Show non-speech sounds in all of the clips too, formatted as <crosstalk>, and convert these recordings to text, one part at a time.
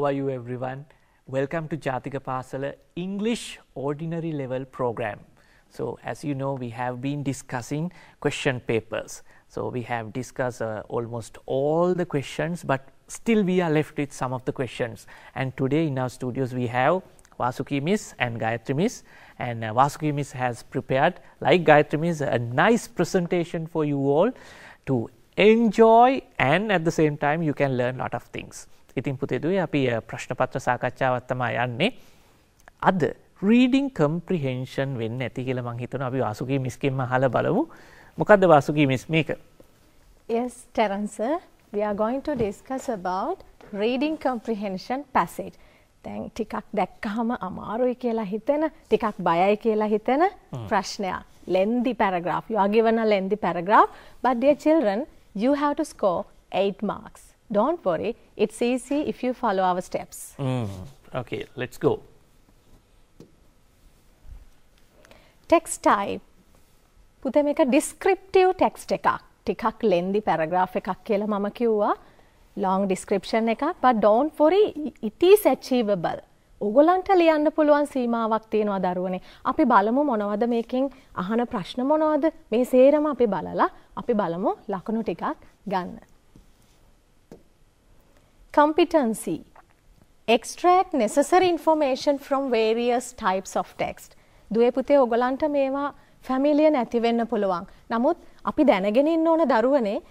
How are you everyone? Welcome to Jatika Pasala English Ordinary Level program. So as you know, we have been discussing question papers. So we have discussed uh, almost all the questions, but still we are left with some of the questions. And today in our studios we have Vasuki Miss and Gayatri Miss. And uh, Vasuki Miss has prepared, like Gayatri Miss, a nice presentation for you all to enjoy and at the same time you can learn lot of things. ඉතින් පුතේදුවේ අපි ප්‍රශ්න පත්‍ර සාකච්ඡාවත් තමයි යන්නේ. අද reading comprehension වෙන්න ඇති කියලා මං හිතනවා අපි වාසුකී මිස්කින්ම අහලා බලමු. මොකද්ද වාසුකී මිස් මේක? Yes, Terence. We are going to discuss about reading comprehension passage. දැන් ටිකක් දැක්කහම අමාරුයි කියලා හිතෙන, ටිකක් බයයි කියලා හිතෙන ප්‍රශ්නයක්. Lengthy paragraph. You are given a lengthy paragraph, but dear children, you have to score 8 marks. Don't worry, it's easy if you follow our steps. Mm, okay, let's go. Text type. පුතේ මේක descriptive text එකක්. ටිකක් lengthy paragraph එකක් කියලා මම කිව්වා. long description එකක් but don't worry it is achievable. ඔගොල්ලන්ට ලියන්න පුළුවන් සීමාවක් තියෙනවා දරුවනේ. අපි බලමු මොනවද මේකෙන් අහන ප්‍රශ්න මොනවද? මේ සේරම අපි බලලා අපි බලමු ලකුණු ටිකක් ගන්න. Competency extract necessary information from various types of text දුවේ පුතේ ඔයගලන්ට මේවා ෆැමිලිය නැති වෙන්න පුළුවන්. නමුත් අපි දැනගෙන ඉන්න ඕන දරුවනේ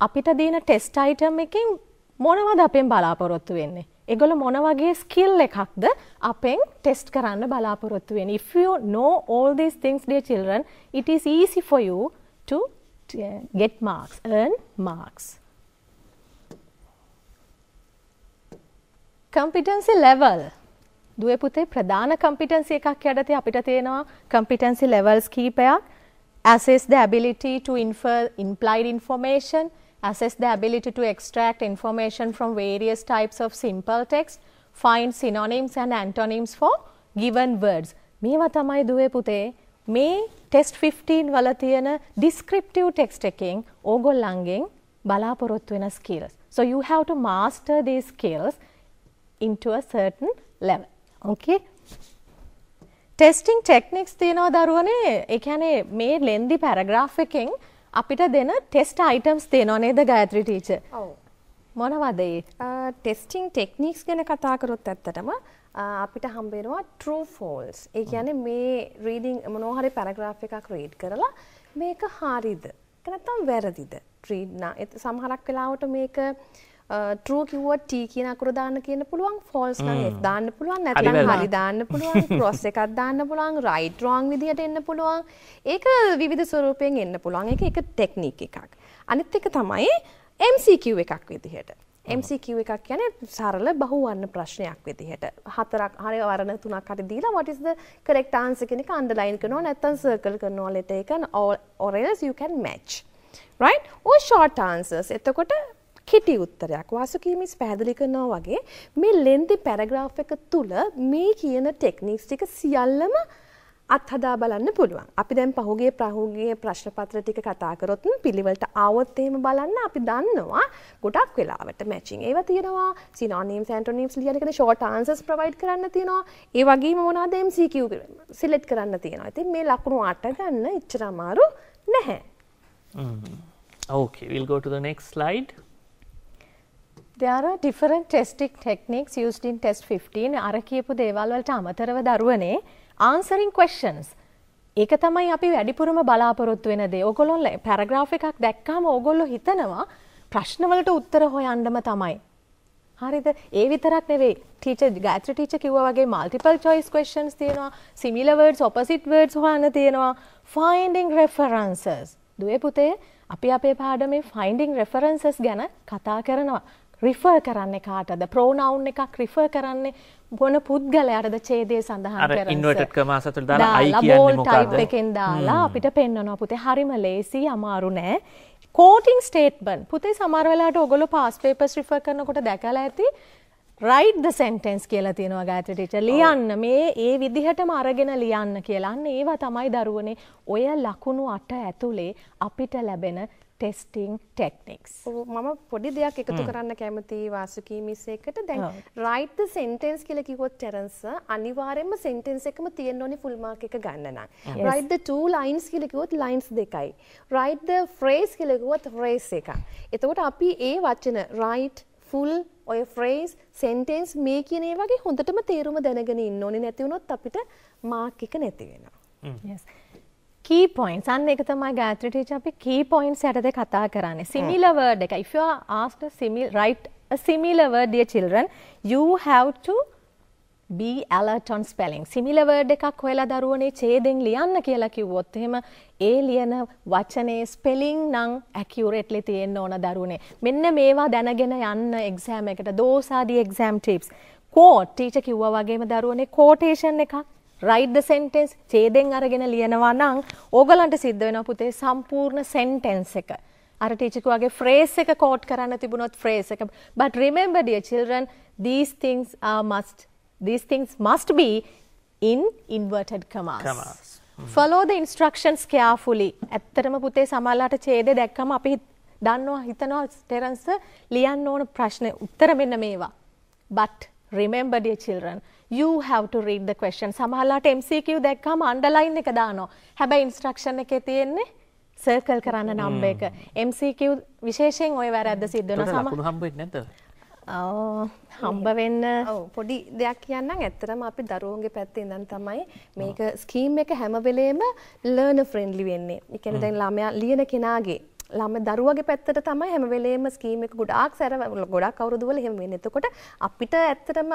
අපිට දීන ටෙස්ට් අයිටම් එකෙන් මොනවද අපෙන් බලාපොරොත්තු වෙන්නේ? ඒගොල්ල මොන වගේ ස්කිල් එකක්ද අපෙන් ටෙස්ට් කරන්න බලාපොරොත්තු වෙන්නේ? If you know all these things dear children, it is easy for you to uh, get marks, earn marks. Competency level දුවේ පුතේ ප්‍රධාන කම්පිටන්සි එකක් යටතේ අපිට තියෙනවා කම්පිටන්සි ලෙවල්ස් කීපයක් assess the ability to infer implied information assess the ability to extract information from various types of simple text find synonyms and antonyms for given words මේවා තමයි දුවේ පුතේ මේ ටෙස්ට් 15 වල තියෙන descriptive text එකෙන් ඕගොල්ලන්ගෙන් බලාපොරොත්තු වෙන skills so you have to master these skills into a certain level. Okay? Testing techniques තියෙනවා දරුවනේ කියන්නේ මේ ලෙන්දි පැරග්‍රාෆ් එකෙන් අපිට දෙන ටෙස්ට් අයිටම්ස් තියෙනවා නේද ගායත්‍රි? ඔව්. මොනවද ඒ? ටෙස්ටිං ටෙක්නික්ස් ගැන කතා කරොත් ඇත්තටම අපිට හම්බ වෙනවා true false. ඒ කියන්නේ මේ රීඩින් මොනවා හරි පැරග්‍රාෆ් එකක් රීඩ් කරලා මේක හරිද? නැත්නම් වැරදිද? රීඩ් නා සමහරක් වෙලාවට මේක ට්‍රූ කිව්වොත් T කියන අකුර දාන්න කියන්න පුළුවන් ෆෝල්ස් නම් දාන්න පුළුවන් නැත්නම් හරි දාන්න පුළුවන් <laughs> ක්‍රොස් එකක් දාන්න පුළුවන් රයිට් රෝං විදියට එන්න පුළුවන්. ඒක විවිධ ස්වරූපයෙන් එන්න පුළුවන්. ඒක එක ටෙක්නික් එකක්. අනිත් එක තමයි MCQ එකක් විදිහට. MCQ එකක් කියන්නේ සරල බහුවර්ණ ප්‍රශ්නයක් විදිහට. හතරක් හරි වර්ණ තුනක් හරි දීලා what is the correct answer කියන එක අන්ඩර්ලයින් කරනවා නැත්නම් සර්කල් කරනවා ලෙටර් එක or else you can match. Right? Or short answers. එතකොට කෙටි උත්තරයක් වාසුකීමිස් පැහැදිලි කරනවා වගේ මේ ලෙන්දි පැරග්‍රාෆ් එක තුළ මේ කියන ටෙක්නික්ස් ටික සියල්ලම අත්හදා බලන්න පුළුවන්. අපි දැන් පහුගිය ප්‍රහුගිය ප්‍රශ්න පත්‍ර ටික කතා කරොත් පිළිවෙලට ආවොත් එහෙම බලන්න අපි දන්නවා ගොඩක් වෙලාවට මැචින් ඒවා තියෙනවා සිනොනිම්ස් ඇන්ටොනිම්ස් ලියන එකද ෂෝට් ආන්සර්ස් ප්‍රොවයිඩ් කරන්න තියෙනවා. ඒ වගේම මොනවද MCQ සිලෙක්ට් කරන්න තියෙනවා. ඉතින් මේ ලකුණු අට ගන්න එච්චර අමාරු නැහැ. Okay, we'll go to the next slide. There are different testing techniques used in test 15. අර කියපු දේවල් වලට අමතරව දරුවනේ answering questions. ඒක තමයි අපි වැඩිපුරම බලාපොරොත්තු වෙන දේ. ඕගොල්ලෝ පැරග්‍රාෆ් එකක් දැක්කම ඕගොල්ලෝ හිතනවා ප්‍රශ්න වලට උත්තර හොයන්නම තමයි. හරිද? ඒ විතරක් නෙවෙයි. ටීචර් ගායත්‍රි ටීචර් කිව්වා වගේ multiple choice questions තියෙනවා. similar words, opposite words හොයන්න තියෙනවා. finding references. දුවේ පුතේ අපි අපේ පාඩමේ finding references ගැන කතා කරනවා. රිෆර් කරන්නේ කාටද? ප්‍රෝනවුන් එකක් රිෆර් කරන්නේ මොන පුද්ගලයාටද ඡේදයේ සඳහන් කරන්නේ? ඉන්වර්ටඩ් කමා සතුට දාලා අයි කියන්නේ ටයිප් එකෙන් දාලා අපිට පෙන්වනවා පුතේ හරිම ලේසි අමාරු නෑ. කෝටිං ස්ටේට්මන්ට් පුතේ සමහර වෙලාවට ඔයගොල්ලෝ පාස් පේපර්ස් රිෆර් කරනකොට දැකලා ඇති රයිට් ද සෙන්ටෙන්ස් කියලා තියෙනවා ටීචර් ලියන්න. මේ ඒ විදිහටම අරගෙන ලියන්න කියලා. අන්න ඒවා තමයි දරුවනේ. ඔය ලකුණු අට ඇතුලේ අපිට ලැබෙන testing techniques. ඔව්, මම පොඩි දෙයක් එකතු කරන්න කැමති වාසුකී මිස් එකට දැන් the sentence කියලා කිව්වොත් ටෙරන්ස් අනිවාර්යයෙන්ම sentence එකම තියෙන්න ඕනි full mark එක ගන්න නම්. Write the two lines කියලා කිව්වොත් lines දෙකයි. write the phrase කියලා කිව්වොත් phrase එකක්. එතකොට අපි ඒ වචන write full ඔය phrase sentence මේ කියන ඒ වගේ හොඳටම තේරුම දැනගෙන ඉන්න ඕනේ. නැති වුණොත් අපිට mark එක නැති වෙනවා Key points. අන්න එක තමයි ගායත්‍රී ටීචර් අපි key points යටතේ කතා කරන්නේ. similar word එක. If you are asked a similar write a similar word dear children you have to be alert on spelling. Similar word එකක් හොයලා දරුවනේ ඡේදෙන් ලියන්න කියලා කිව්වොත් එහෙම ඒ ලියන වචනේ spelling නම් accurately තියෙන්න ඕන දරුවනේ. මෙන්න මේවා දැනගෙන යන්න exam එකට those are the exam tips. Quote. Teacher කිව්වා වගේම දරුවනේ quotation එකක් write the sentence ඡේදෙන් අරගෙන ලියනවා නම් ඕගලන්ට සිද්ධ වෙනවා පුතේ සම්පූර්ණ sentence එක. අර ටීචර් කිව්වාගේ phrase එක quote කරන්න තිබුණොත් phrase එක. But remember dear children these things are must these things must be in inverted commas. Commas. follow the instructions carefully. ඇත්තටම පුතේ සමහරලාට ඡේදය දැක්කම අපි දන්නවා හිතනවා ටෙරන්ස් ලියන්න ඕන ප්‍රශ්නේ. උත්තර මෙන්න මේවා. But remember dear children you have to read the question. සමහරලාට MCQ දැක්කම underline එක දානවා. හැබැයි instruction එකේ තියෙන්නේ circle කරන්න නම්බර් එක. MCQ විශේෂයෙන් ওই වැරද්ද සිද්ධ වෙනවා. සම ලකුණු හම්බ වෙන්නේ නැද්ද? හම්බ වෙන්න ඔව් පොඩි දෙයක් කියන්නම්. ඇත්තටම අපි දරුවන්ගේ පැත්තේ ඉඳන් තමයි මේක ස්කීම් එක හැම වෙලේම ලර්නර් ෆ්‍රෙන්ඩ්ලි වෙන්නේ. ඒ කියන්නේ දැන් ළමයා ලියන කෙනාගේ ළම දරුවගේ පැත්තට තමයි හැම වෙලේම ස්කීම් එක ගොඩාක් සැර ගොඩක් අවුරුදු වල එහෙම වෙන්නේ. එතකොට අපිට ඇත්තටම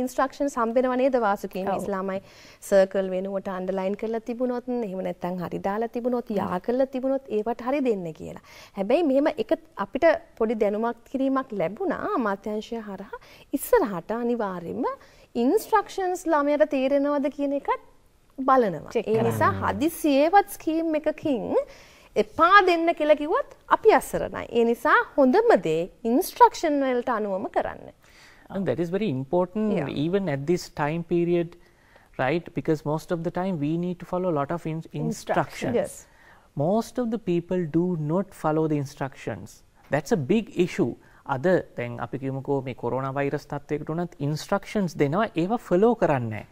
ඉන්ස්ට්‍රක්ෂන්ස් හම්බෙනව නේද වාසුකී මිස් ළමයි සර්කල් වෙනුවට අන්ඩර්ලයින් කරලා තිබුණොත් එහෙම නැත්නම් හරි දාලා තිබුණොත් යා කරලා තිබුණොත් ඒවට හරි දෙන්න කියලා. හැබැයි මෙහෙම එක අපිට පොඩි දැනුමක් කිරීමක් ලැබුණා අමාත්‍යංශය හරහා ඉස්සරහට අනිවාර්යයෙන්ම ඉන්ස්ට්‍රක්ෂන්ස් ළමයට තේරෙනවද කියන එකත් බලනවා. ඒ නිසා හදිසියේවත් ස්කීම් එකකින් එපා දෙන්න කියලා කිව්වොත් අපි අසරණයි. ඒ නිසා හොඳම දේ ඉන්ස්ට්‍රක්ෂන් වලට අනුවම කරන්න. And that is very important Yeah. even at this time period, right? Because most of the time we need to follow a lot of in- instructions. Yes. Most of the people do not follow the instructions. That's a big issue. අද දැන් අපි කියමුකෝ මේ corona virus තත්වයකට උනත් instructions දෙනවා ඒවා follow කරන්නේ නැහැ.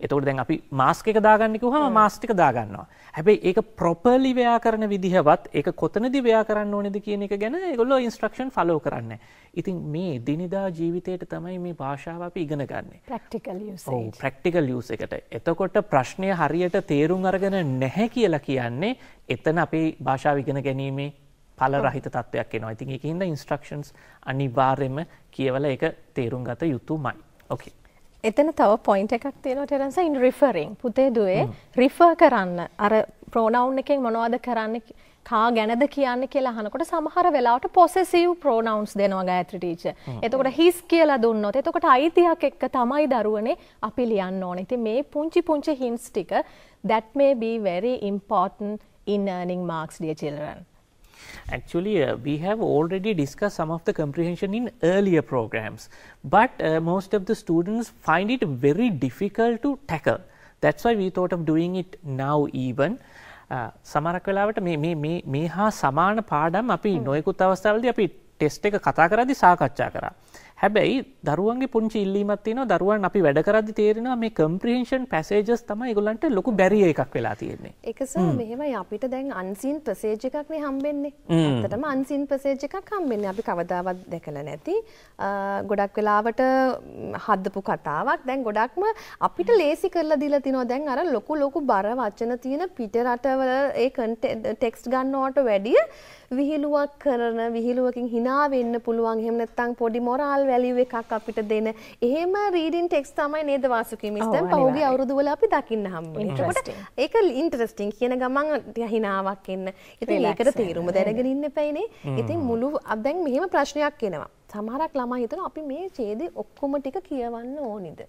එතකොට දැන් අපි මාස්ක් එක දාගන්න කිව්වම මාස්ක් ටික දාගන්නවා. හැබැයි ඒක ප්‍රොපර්ලි ව්‍යා කරන විදිහවත් ඒක කොතනදී ව්‍යා කරන්න ඕනේද කියන එක ගැන ඒගොල්ලෝ ඉන්ස්ට්‍රක්ෂන් ෆලෝ කරන්නේ. ඉතින් මේ දිනදා ජීවිතයට තමයි මේ භාෂාව අපි ඉගෙන ගන්නේ. ඔව් usage ප්‍රැක්ටිකල් යූස් එකට. එතකොට ප්‍රශ්නය හරියට තේරුම් අරගෙන නැහැ කියලා කියන්නේ එතන අපේ භාෂාව ඉගෙන ගැනීමේ ඵල රහිත තත්වයක් එනවා. ඉතින් ඒකින්ද ඉන්ස්ට්‍රක්ෂන්ස් අනිවාර්යයෙන්ම කියවලා ඒක තේරුම් ගත යුතුමයි. ඕකේ. එතන තව පොයින්ට් එකක් තියෙනවා ටෙරන්ස් ඉන් රිෆරින් පුතේ දුවේ රිෆර් කරන්න අර ප්‍රොනවුන් එකෙන් මොනවද කරන්න කා ගැනද කියන්න කියලා අහනකොට සමහර වෙලාවට පොසෙසිව් ප්‍රොනවුන්ස් දෙනවා ගායත්‍රි ටීචර්. එතකොට හිස් කියලා දුන්නොත් එතකොට අයිතියක් එක්ක තමයි දරුවනේ අපි ලියන්න ඕනේ. ඉතින් මේ පුංචි පුංචි hints ටික that may be very important in earning marks dear children. Actually, uh, we have already discussed some of the comprehension in earlier programs, but uh, most of the students find it very difficult to tackle. That's why we thought of doing it now even. Uh, සමහරක් වෙලාවට මේ මේ මේ මේ හා සමාන පාඩම් අපි නොයෙකුත් අවස්ථාවලදී අපි ටෙස්ට් එක කතා කරද්දී සාකච්ඡා කරා. හැබැයි දරුවන්ගේ පුංචි ඉල්ලීමක් තියෙනවා දරුවන් අපි වැඩ කරද්දී තේරෙනවා මේ comprehension passages තමයි ඒගොල්ලන්ට ලොකු barrier එකක් වෙලා තියෙන්නේ. එකස මෙහෙමයි අපිට දැන් අන්සින් ප්‍රසේජ් එකක් නේ හම්බෙන්නේ. ඇත්තටම අන්සින් ප්‍රසේජ් එකක් හම්බෙන්නේ. අපි කවදාවත් දැකලා නැති ගොඩක් වෙලාවට හදපු කතාවක්. දැන් ගොඩක්ම අපිට ලේසි කරලා දීලා තිනවා. දැන් අර ලොකු ලොකු බර වචන තියෙන පිට රටවල ඒ ටෙක්ස්ට් ගන්නවට වැඩිය විහිළුවක් කරන විහිළුවකින් hina වෙන්න පුළුවන්. එහෙම නැත්නම් පොඩි මොරාල් වැලියු එකක් අපිට දෙන. එහෙම රීඩින් ටෙක්ස්ට් තමයි නේද වාසුකී මිස් දැන් පහුගිය. අවුරුදු වල අපි දකින්න හම්බුනේ. එතකොට Interesting. ඒක ඉන්ටරස්ටිං කියන ගමන් ටිකක් හිනාවක් එන්න. ඉතින් ඒකට. තේරුම දැනගෙන ඉන්න එපයිනේ. ඉතින් මුළු දැන් මෙහෙම ප්‍රශ්නයක් එනවා. සමහරක් ළමයි හිතනවා අපි මේ ඡේදේ ඔක්කොම ටික කියවන්න ඕනිද?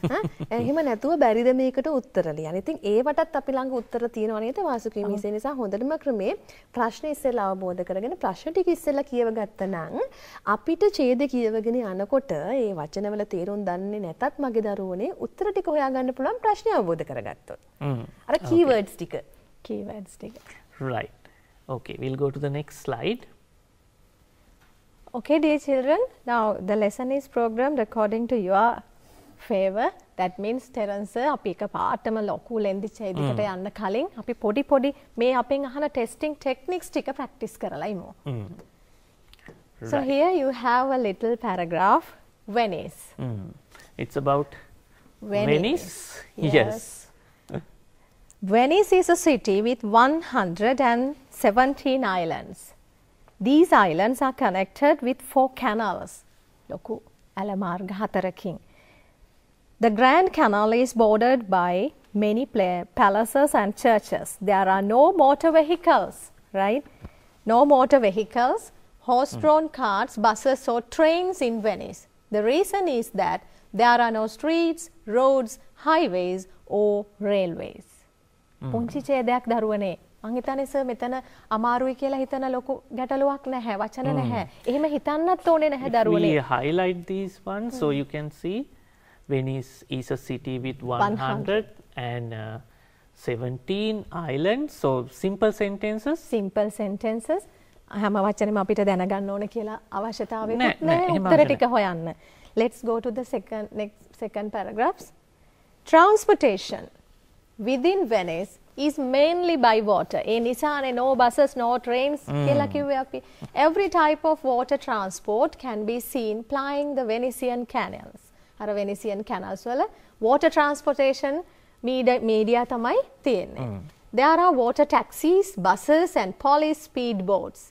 <laughs> එහෙම නැතුව බැරිද මේකට උත්තර ලියන්න. ඉතින් ඒවටත් අපි ළඟ උත්තර තියෙනවා නේද වාසුකී මිස් නිසා හොඳටම ක්‍රමේ ප්‍රශ්න ඉස්සෙල්ලා අවබෝධ කරගෙන ප්‍රශ්න ටික ඉස්සෙල්ලා කියව ගත්තනම් අපිට ඡේද කියවගෙන යනකොට ඒ වචනවල තේරුම් දන්නේ නැතත් මගේ දරුවනේ උත්තර ටික හොයාගන්න පුළුවන් ප්‍රශ්නේ අවබෝධ කරගත්තොත්. අර කීවර්ඩ්ස් ටික. keywords ටික. Right. Okay, we'll go to the next slide. Okay, dear children, now the lesson is programmed according to your favor. That means Terence අපි එක පාටම ලොකු ලෙන්දි චේදිකට යන්න කලින් අපි පොඩි පොඩි මේ අපෙන් අහන ටෙස්ටිං ටෙක්නික්ස් ටික ප්‍රැක්ටිස් කරලා ඉමු. So Right. here you have a little paragraph Venice. Mm. It's about Venice. Venice. Yes. Venice is a city with 117 islands. These islands are connected with four canals. ලොකු ඇලමාර්ග හතරකින්. The Grand Canal is bordered by many pla- palaces and churches. There are no motor vehicles, right? No motor vehicles, horse drawn carts, buses, or trains in Venice. The reason is that there are no streets, roads, highways, or railways. පුංචි ඡේදයක් දරුවනේ මං හිතන්නේ sir මෙතන අමාරුයි කියලා හිතන ලොකු ගැටලුවක් නැහැ වචන නැහැ. එහෙම හිතන්නත් ඕනේ නැහැ දරුවනේ. we highlight these ones, so you can see Venice is a city with 100 and uh, 17 islands. So simple sentences. Simple sentences හැම වචනම අපිට දැනගන්න ඕන කියලා අවශ්‍යතාවයකුත් නෑ, නෑ, නෑ එහෙම උත්තර ටික හොයන්න. Let's go to the second next second paragraphs. Transportation within Venice is mainly by water. ඒ නිසානේ no buses, no trains කියලා කිව්වේ අපි. Every type of water transport can be seen plying the Venetian canals. අර Venetian canals වල water transportation media, media තමයි තියෙන්නේ. There are water taxis, buses and police speedboats.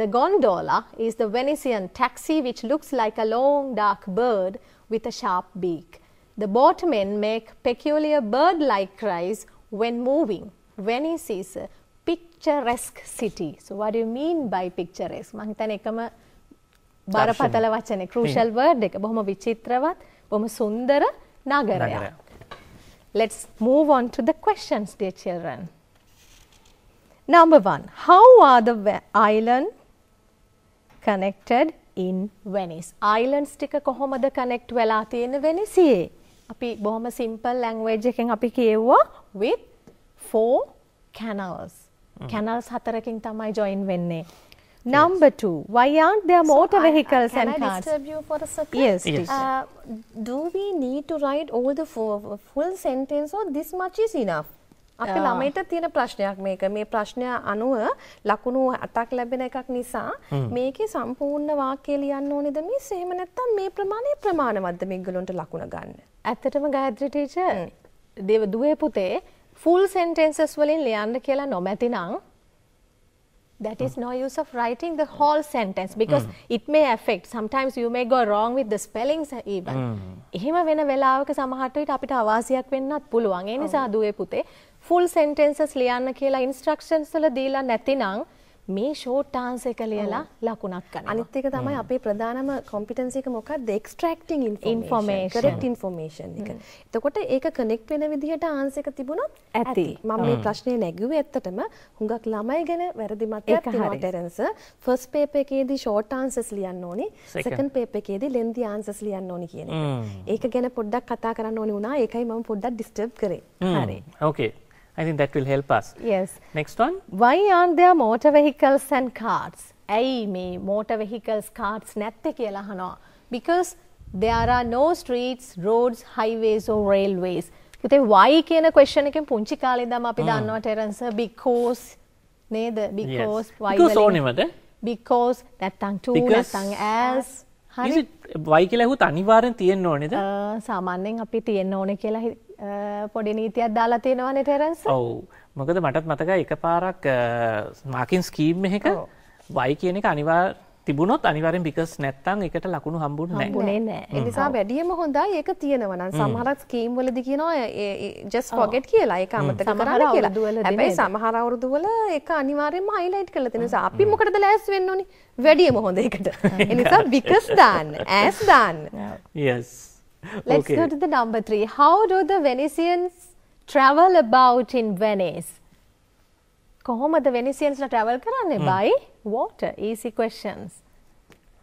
The gondola is the Venetian taxi which looks like a long dark bird with a sharp beak. The boatmen make peculiar bird like cries when moving. Venice is a picturesque city. So, what do you mean by picturesque? මං හිතන්නේ එකම බරපතල වචනේ crucial word එක බොහොම විචිත්‍රවත් බොහොම සුන්දර නගරයක්. Let's move on to the questions, dear children. Number one, how are the island connected in Venice? Islands ටික කොහොමද connect වෙලා තියෙන වෙනිසියේ? අපි බොහොම simple language එකෙන් අපි කියුවා with four canals. Canals හතරකින් තමයි join වෙන්නේ. Number two, why aren't there motor I- I- vehicles can and I cars? disturb you for a second? Yes, Yes. teacher. Uh, do we need to write all the full, full sentence or this much is enough? අපි. ළමයිට තියෙන ප්‍රශ්නයක් මේක. මේ ප්‍රශ්නය අනුව ලකුණු අටක් ලැබෙන එකක් නිසා මේකේ සම්පූර්ණ වාක්‍ය ලියන්න ඕනේද මිස්? එහෙම නැත්නම් මේ ප්‍රමාණය ප්‍රමාණවත්ද මේගොල්ලන්ට ලකුණ ගන්න? ඇත්තටම ගායත්‍රි ටීචර් දේව දුවේ පුතේ ෆුල් සෙන්ටෙන්සස් වලින් ලියන්න කියලා නොමැති නම් that is no use of writing the whole sentence because it may affect. Sometimes you may go wrong with the spellings even. එහෙම වෙන වෙලාවක සමහරට විට අපිට අවාසියක් වෙන්නත් පුළුවන්. ඒ නිසා දුවේ පුතේ full sentences ලියන්න කියලා instructions වල දීලා නැතිනම් මේ short answer එක ලියලා ලකුණක් ගන්නවා අනිත් එක තමයි අපේ ප්‍රධානම කොම්පිටන්සි එක මොකක්ද extracting information, correct information එක. එතකොට ඒක කනෙක්ට් වෙන විදිහට ආන්සර් එක තිබුණොත් ඇති. මම මේ ප්‍රශ්නේ නැගුවේ ඇත්තටම හුඟක් ළමයි ගැන වැරදි මතයක් තියෙනවා. ටෙරන්ස්. ෆස්ට් පේපර් එකේදී ෂෝට් ආන්සර්ස් ලියන්න ඕනි. Second. සෙකන්ඩ් පේපර් එකේදී ලෙන්දි ආන්සර්ස් ලියන්න ඕනි කියන එක. ඒක ගැන පොඩ්ඩක් කතා කරන්න ඕනි වුණා. ඒකයි මම පොඩ්ඩක් ඩිස්ටර්බ් කරේ. හරි Mm. Okay, I think that will help us. yes Next one. Why aren't there motor vehicles and cars? ඇයි මේ motor vehicles cars නැත්තේ කියලා අහනවා. Because there are no streets, roads, highways or railways. පුතේ why කියන question එකෙන් පුංචි කාලේ ඉඳන්ම අපි දන්නවා ටෙරන්ස් because නේද? Because yes. why Because වලින්- ඕනෙමද? because නැත්තම් to Because- නැත්තම් as Is හරි it වයි කියලා ඇහුවොත් අනිවාර්යෙන් තියෙන්න ඕනේද? අ, සාමාන්‍යයෙන් අපි තියෙන්න ඕනේ කියලා හි- අ, පොඩි නීතියක් දාලා තියෙනවානේ ටෙරන්ස්. ඔව්. මොකද මටත් මතකයි එකපාරක් මාකින් ස්කීම් එකක වයි කියන එක අනිවාර්ය තිබුණොත් අනිවාර්යෙන් because නැත්තම් එකට ලකුණු හම්බුන්නේ නැහැ. හම්බුනේ නෑ. ඒ නිසා වැඩියම හොඳයි ඒක තියෙනවා නම් සමහරක් ස්කීම් වලදී කියනවා just forget කියලා ඒක අමතක සමහර කරන්න කියලා. හැබැයි? සමහර අවුරුදු වල ඒක අනිවාර්යෙන්ම highlight කරලා තියෙන නිසා අපි මොකටද ලෑස්ති වෙන්න ඕනි? වැඩියම හොඳ එකට. ඒ නිසා because දාන්න, as දාන්න. <laughs> Yes. <laughs> Let's Okay. go to the number three. How do the Venetians travel about in Venice? කොහොමද Venetiansලා travel කරන්නේ? By water. Easy questions.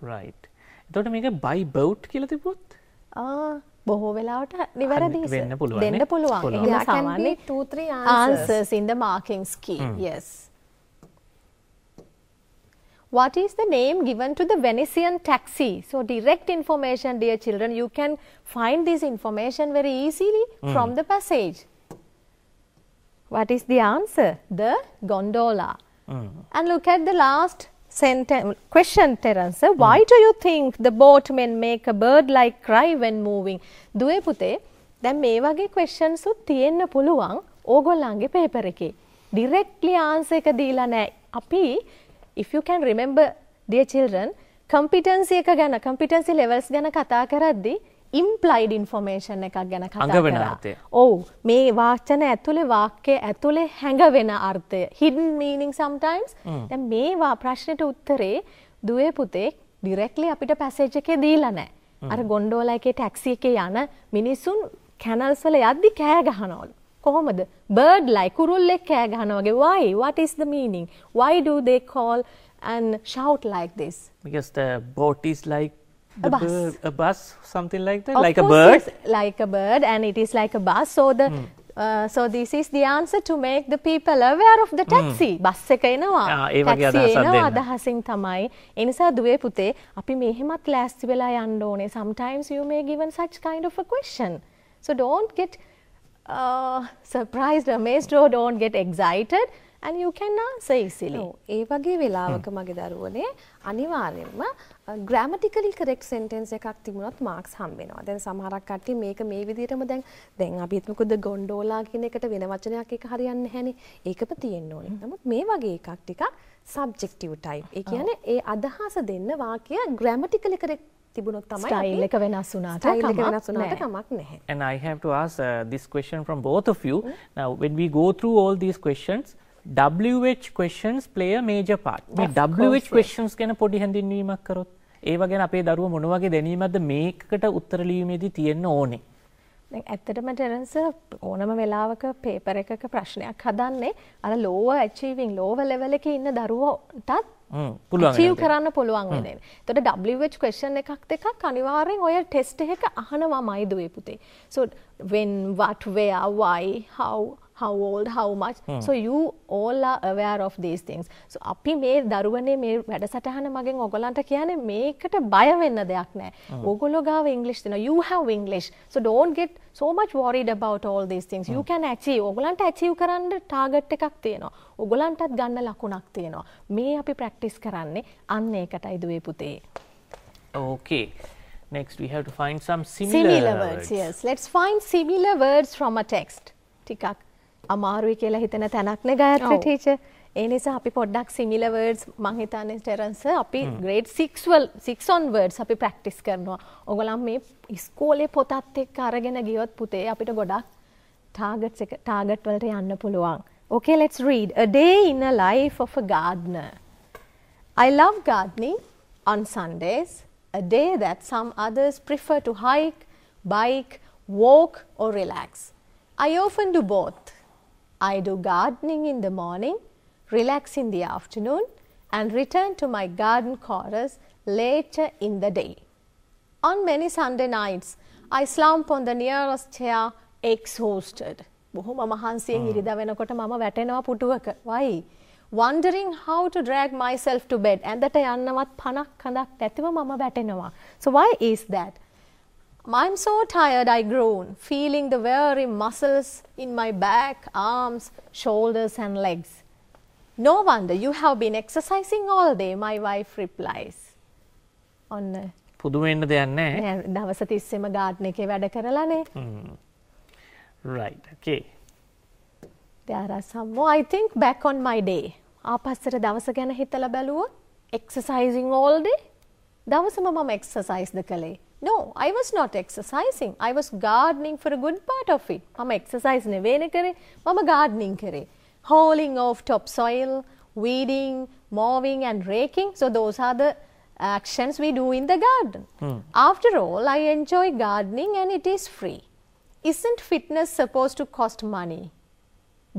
Right. එතකොට මේක by boat කියලා තිබුණොත් ආ බොහෝ වෙලාවට නිවැරදි වෙන්න පුළුවන් දෙන්න? පුළුවන්. එහෙම There can be සාමාන්‍ය two, three answers. answers in the marking scheme. Yes. what is the name given to the Venetian taxi? So, direct information, dear children, you can find this information very easily from the passage. What is the answer? The gondola. And look at the last sentence question, Terence. Why do you think the boatmen make a bird-like cry when moving? දුවේ පුතේ දැන් මේ වගේ questions උත් තියෙන්න පුළුවන් ඕගොල්ලන්ගේ paper එකේ. Directly answer එක දීලා නැහැ. අපි if you can remember dear children competency එක ගැන competency levels ගැන කතා කරද්දී implied information එකක් ගැන කතා අඟවන කරා. අර්ථය. ඔව් මේ වාචන ඇතුලේ වාක්‍ය ඇතුලේ හැඟවෙන අර්ථය hidden meaning sometimes දැන් මේ වා ප්‍රශ්නෙට උත්තරේ දුවේ පුතේ directly අපිට පැසේජ් එකේ දීලා නැහැ. අර ගොන්ඩෝලා එකේ ටැක්සි එකේ යන මිනිසුන් කැනල්ස් වල යද්දි කෑ ගහනවලු. කොහොමද? bird like කුරුල්ලෙක් කෑ ගහනවා වගේ. why? what is the meaning? why do they call and shout like this? Because the boat is like the bus. bird, a bus, something like that, Of like a bird. like a bird, and it is like a bus. So the uh, so this is the answer to make the people aware of the taxi. Bus එක එනවා. taxi අදහසක් එනවා. අදහසින් තමයි. ඒ නිසා දුවේ පුතේ අපි මෙහෙමත් ලෑස්ති වෙලා යන්න ඕනේ. Sometimes you may given such kind of a question. So don't get uh, surprised, amazed, or don't get excited, and you can answer easily. ඔව්, ඒ වගේ වෙලාවක මගේ දරුවනේ අනිවාර්යෙන්ම ග්‍රැමටිකලි කරෙක්ට් සෙන්ටෙන්ස් එකක් තිබුණොත් මාක්ස් හම්බෙනවා. දැන් සමහරක් කට්ටිය මේක මේ විදිහටම දැන් දැන් අපි හිතමුකෝ ද ගොන්ඩෝලා කියන එකට වෙන වචනයක් එක හරියන්නේ නැහැනේ. ඒකම තියෙන්න ඕනේ. නමුත් මේ වගේ එකක් ටිකක් සබ්ජෙක්ටිව් ටයිප්. ඒ කියන්නේ ඒ අදහස දෙන්න වාක්‍ය ග්‍රැමටිකලි කරෙක්ට් තිබුණොත් තමයි Style එක වෙනස් වුණාට ස්ටයිල් එක කමක් වෙනස් වුණාට නැහැ. කමක් නැහැ. And I have to ask uh, this question from both of you. Now, when we go through all these questions, WH questions play a major part. මේ WH questions ගැන පොඩි හැඳින්වීමක් කරොත් ඒව ගැන අපේ දරුව මොන වගේ දැනීමක්ද මේකට උත්තර ලියීමේදී තියෙන්න ඕනේ. දැන් ඇත්තටම ටෙරන්ස් ඕනම වෙලාවක පේපර් එකක ප්‍රශ්නයක් හදන්නේ අර ලෝව ඇචීවිං ලෝව ලෙවල් එකේ ඉන්න දරුවෝටත් වෙන දේ. කරන්න පුළුවන් වෙන. එතකොට WH question එකක් දෙකක් අනිවාර්යෙන් ඔය ටෙස්ට් එක අහනවාමයි දුවේ පුතේ. When what where why how old how much. So you all are aware of these things. So අපි මේ දරුවනේ මේ වැඩසටහන මගෙන් ඔයගලන්ට කියන්නේ මේකට බය වෙන්න දෙයක් නැහැ ඕගොල්ලෝ ගාව english දෙනවා. You have english. So don't get so much worried about all these things. You can achieve. ඔයගලන්ට achieve කරන්න target එකක් තියෙනවා. ඔයගලන්ටත් ගන්න ලකුණක් තියෙනවා. මේ අපි practice කරන්නේ අන්න ඒකටයි දුවේ පුතේ. Okay. Next, we have to find some similar, similar words. yes. Let's find similar words from a text. ටිකක් අමාරුයි කියලා හිතන තැනක් නේ ගායත්‍රි. ටීචර් ඒ නිසා අපි පොඩ්ඩක් similar words මං හිතන්නේ ටෙරන්ස්. අපි grade 6 වල 6 on words අපි practice කරනවා. ඔයගොල්ලන් මේ ඉස්කෝලේ පොතත් එක්ක අරගෙන ගියොත් පුතේ අපිට ගොඩක් targets එක target වලට යන්න පුළුවන්. Okay let's read. A day in a life of a gardener. I love gardening on Sundays, a day that some others prefer to hike, bike, walk, or relax. I often do both. I do gardening in the morning, relax in the afternoon, and return to my garden chorus later in the day. On many Sunday nights, I slump on the nearest chair exhausted. බොහොම මහන්සියෙන් ඉරිදා වෙනකොට මම වැටෙනවා පුටුවක. Why? Wondering how to drag myself to bed. ඇඳට යන්නවත් පණක් කඳක් නැතිව මම වැටෙනවා. So why is that? I'm so tired I groan, feeling the weary muscles in my back, arms, shoulders and legs. No wonder you have been exercising all day, my wife replies. ඔන්න පුදුම වෙන්න දෙයක් නැහැ. දවස තිස්සෙම ගාඩ්න එකේ වැඩ කරලානේ. Right. Okay. There are some more. I think back on my day. ආපස්සට දවස ගැන හිතලා බැලුවොත් exercising all day. දවසම මම exercise ද කළේ. No, I was not exercising. I was gardening for a good part of it. මම exercise නෙවෙයිනේ කරේ. මම gardening කරේ. Hauling off topsoil, weeding, mowing and raking. So those are the actions we do in the garden. After all, I enjoy gardening and it is free. Isn't fitness supposed to cost money?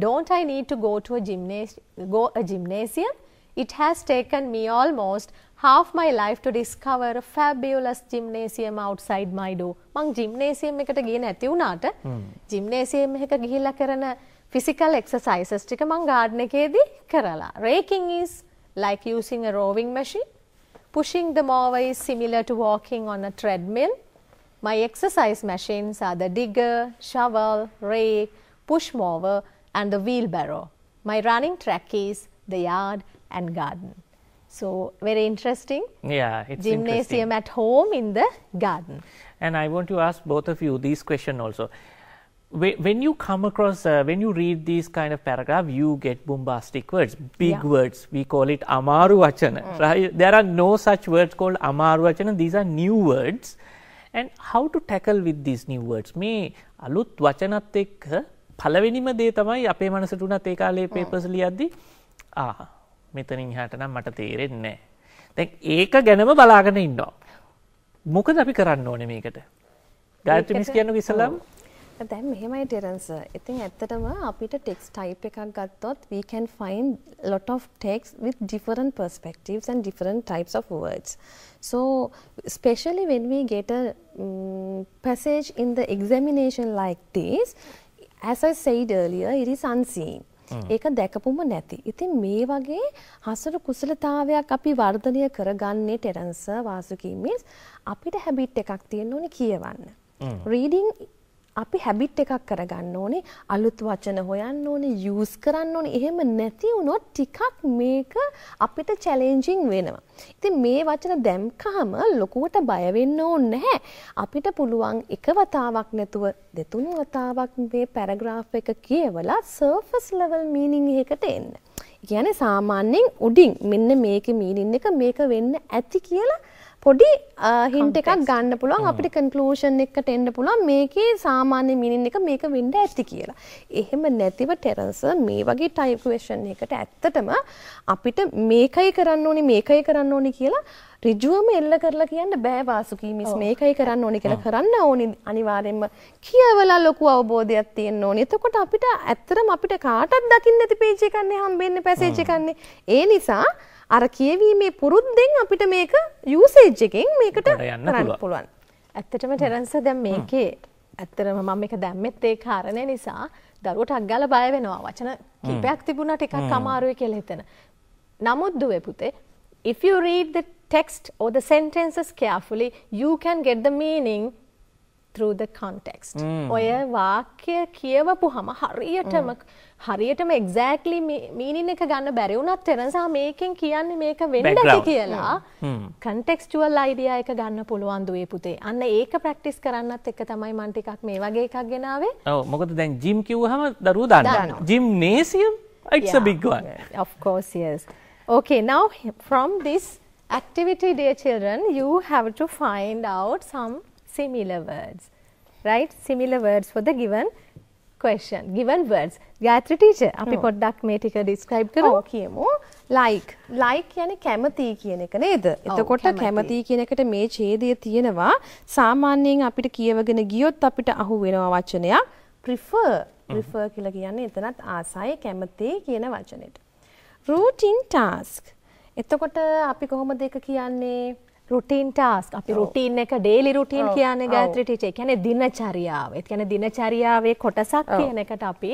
Don't I need to go to a gymnas- go a gymnasium? It has taken me almost half my life to discover a fabulous gymnasium outside my door. මං gymnasium එකට ගියේ නැති වුණාට gymnasium එක ගිහිල්ලා කරන physical exercises ටික මං garden එකේදී කරලා. Raking is like using a rowing machine. Pushing the mower is similar to walking on a treadmill. My exercise machines are the digger, shovel, rake, push mower, and the wheelbarrow. My running track is the yard and garden. So, very interesting. Yeah, it's Gymnasium interesting. at home in the garden. And I want to ask both of you this question also. Whe- When you come across, uh, when you read these kind of paragraph, you get bombastic words, big Yeah. words. We call it amaru vachana, right? There are no such words called amaru vachana. These are new words. And how to tackle with these new words? මේ අලුත් වචනත් එක්ක පළවෙනිම දේ තමයි අපේ මනසට උනත් ඒ කාලේ පේපර්ස් ලියද්දි ආ මෙතනින් එහාට නම් මට තේරෙන්නේ. දැන් ඒක ගැනම බලාගෙන ඉන්නවා. මොකද අපි කරන්න ඕනේ මේකට? ගායත්‍රි මිස් කියන්නකෝ ඉස්සලාම. දැන් මෙහෙමයි ටෙරන්ස් ඉතින් ඇත්තටම අපිට ටෙක්ස් ටයිප් එකක් ගත්තොත් we can find lot of text with different perspectives and different types of words so especially when we get a um, passage in the examination like this as i said earlier it is unseen ඒක දැකපුම නැති. ඉතින් මේ වගේ හසර කුසලතාවයක් අපි වර්ධනය කරගන්නේ ටෙරන්ස වාසුකී miss අපිට habit එකක් තියෙන්න ඕනේ කියවන්න. රීඩිං අපි හැබිට් එකක් කරගන්න ඕනේ අලුත් වචන හොයන්න ඕනේ යූස් කරන්න ඕනේ එහෙම නැති වුණොත් ටිකක් මේක අපිට චැලෙන්ජිං වෙනවා. ඉතින් මේ වචන දැම්කහම ලොකුවට බය වෙන්න ඕනේ නැහැ. අපිට පුළුවන් එක වතාවක් නැතුව දෙතුන් වතාවක් මේ පැරග්‍රාෆ් එක කියවලා සර්ෆස් ලෙවල් මීනින් එකකට එන්න. කියන්නේ සාමාන්‍යයෙන් උඩින් මෙන්න මේකේ මීනින් එක මේක වෙන්න ඇති කියලා පොඩි හින්ට එකක් ගන්න පුළුවන් අපිට කන්කලූෂන් එකට එන්න පුළුවන්. මේකේ සාමාන්‍ය මිනින් එක මේක වෙන්න ඇති කියලා. එහෙම නැතිව ටෙරන්ස් මේ වගේ ටයිප් ක්වෙස්චන් එකට ඇත්තටම අපිට මේකයි කරන්න ඕනි මේකයි කරන්න ඕනි කියලා ඍජුවම එල්ල කරලා කියන්න බෑ වාසුකී මිස් මේකයි කරන්න ඕනි කියලා කරන්න ඕනි. අනිවාර්යෙන්ම කියවලා ලොකු අවබෝධයක් තියෙන්න ඕනි. එතකොට අපිට ඇත්තටම අපිට කාටවත් දකින්න නැති පේජ් එකක් නේ හම්බෙන්නේ පැසේජ් එකක් නේ. ඒ නිසා අර කියවීමේ පුරුද්දෙන් අපිට මේක යූසේජ් එකෙන් මේකට කරන්න පුළුවන්. ඇත්තටම ටෙරන්ස දැන් මේකේ ඇත්තරම මම එක දැම්මෙත් ඒ කාරණය නිසා දරුවට අක්ගල බය වෙනවා වචන කිපයක් තිබුණට එකක් අමාරුව කියල හිතෙන. නමුත් දුවේ පුතේ if you read the text or the sentences carefully you can get the meaning through the context. ඔය වාක්‍ය කියවපුහම හරියටම හරියටම එක්සෑක්ලි මීනින් එක ගන්න බැරි වුණත් ටෙරන්සා මේකෙන් කියන්නේ මේක වෙන්න ඇති Background. කියලා කන්ටෙක්ස්ටුවල් අයිඩියා එක ගන්න පුළුවන් දුවේ පුතේ. අන්න ඒක ප්‍රැක්ටිස් කරන්නත් එක තමයි මන් ටිකක් මේ වගේ එකක් ගෙනාවේ. ඔව් මොකද දැන් ජිම් කිව්වහම දරුවෝ දන්නවා. දන්නවා. ජිම්නේසියම් it's a Yeah. big one. Of course, yes. Okay, now from this activity, dear children, you have to find out some similar words, right? Similar words for the given question, given words. Gayatri teacher, අපි පොඩ්ඩක් මේ ටික describe කරමු. කියමු like like කියන්නේ කැමති කියන එක නේද? එතකොට කැමති. කැමති කියන එකට මේ ඡේදය තියෙනවා සාමාන්‍යයෙන් අපිට කියවගෙන ගියොත් අපිට අහු වෙනවා වචනයක් prefer prefer කියලා කියන්නේ එතනත් ආසයි කැමති කියන වචනෙට. routine task. එතකොට අපි කොහොමද ඒක කියන්නේ? රුටීන් ටාස්ක් අපි රුටීන් එක ඩේලි රුටීන් ඔව්, කියන්නේ. ගාත්‍රී ටීචර්. ඒ කියන්නේ දිනචරියාව. ඒ කියන්නේ දිනචරියාවේ කොටසක්. කියන එකට අපි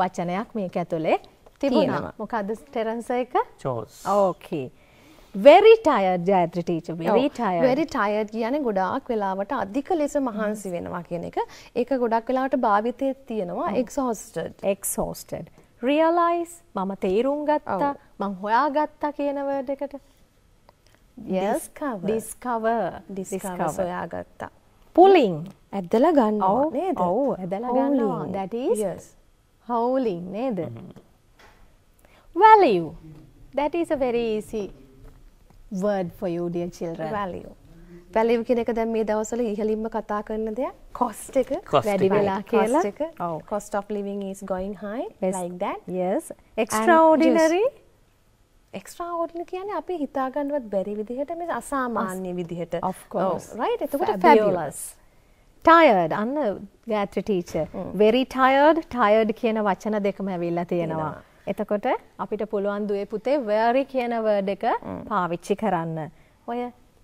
වචනයක් මේක ඇතුලේ තිබුණා. මොකද්ද ටෙරන්ස් එක? Chores. Okay. Very tired, Gayatri teacher. Very tired. very tired කියන්නේ ගොඩාක් වෙලාවට අධික ලෙස මහන්සි වෙනවා කියන එක. ඒක ගොඩක් වෙලාවට භාවිතයේ තියෙනවා exhausted. exhausted. Realize මම තේරුම් ගත්තා. මං හොයාගත්තා කියන word එකට. Discover. discover සොයාගත්තා. Pulling. ඇද්දලා ගන්නවා ඔව්, නේද? ඔව්, ඇදලා is yes. howling නේද? Value. That is a very easy word for you dear children. value. කියන එක දැන් මේ දවස්වල ඉහළින්ම කතා කරන දෙයක්. cost එක වැඩි. වෙලා කියලා. ඔව්. cost of living is going high Yes. like that. Yes. Extraordinary. Extraordinary කියන්නේ අපි හිතා ගන්නවත් බැරි විදිහට මේ අසාමාන්‍ය විදිහට. ඔව්, right? එතකොට fabulous. tired. අන්න Gathra teacher very tired. Tired කියන වචන දෙකම ඇවිල්ලා තියෙනවා. එතකොට අපිට පුළුවන් දුවේ පුතේ very කියන word එක පාවිච්චි කරන්න. ඔය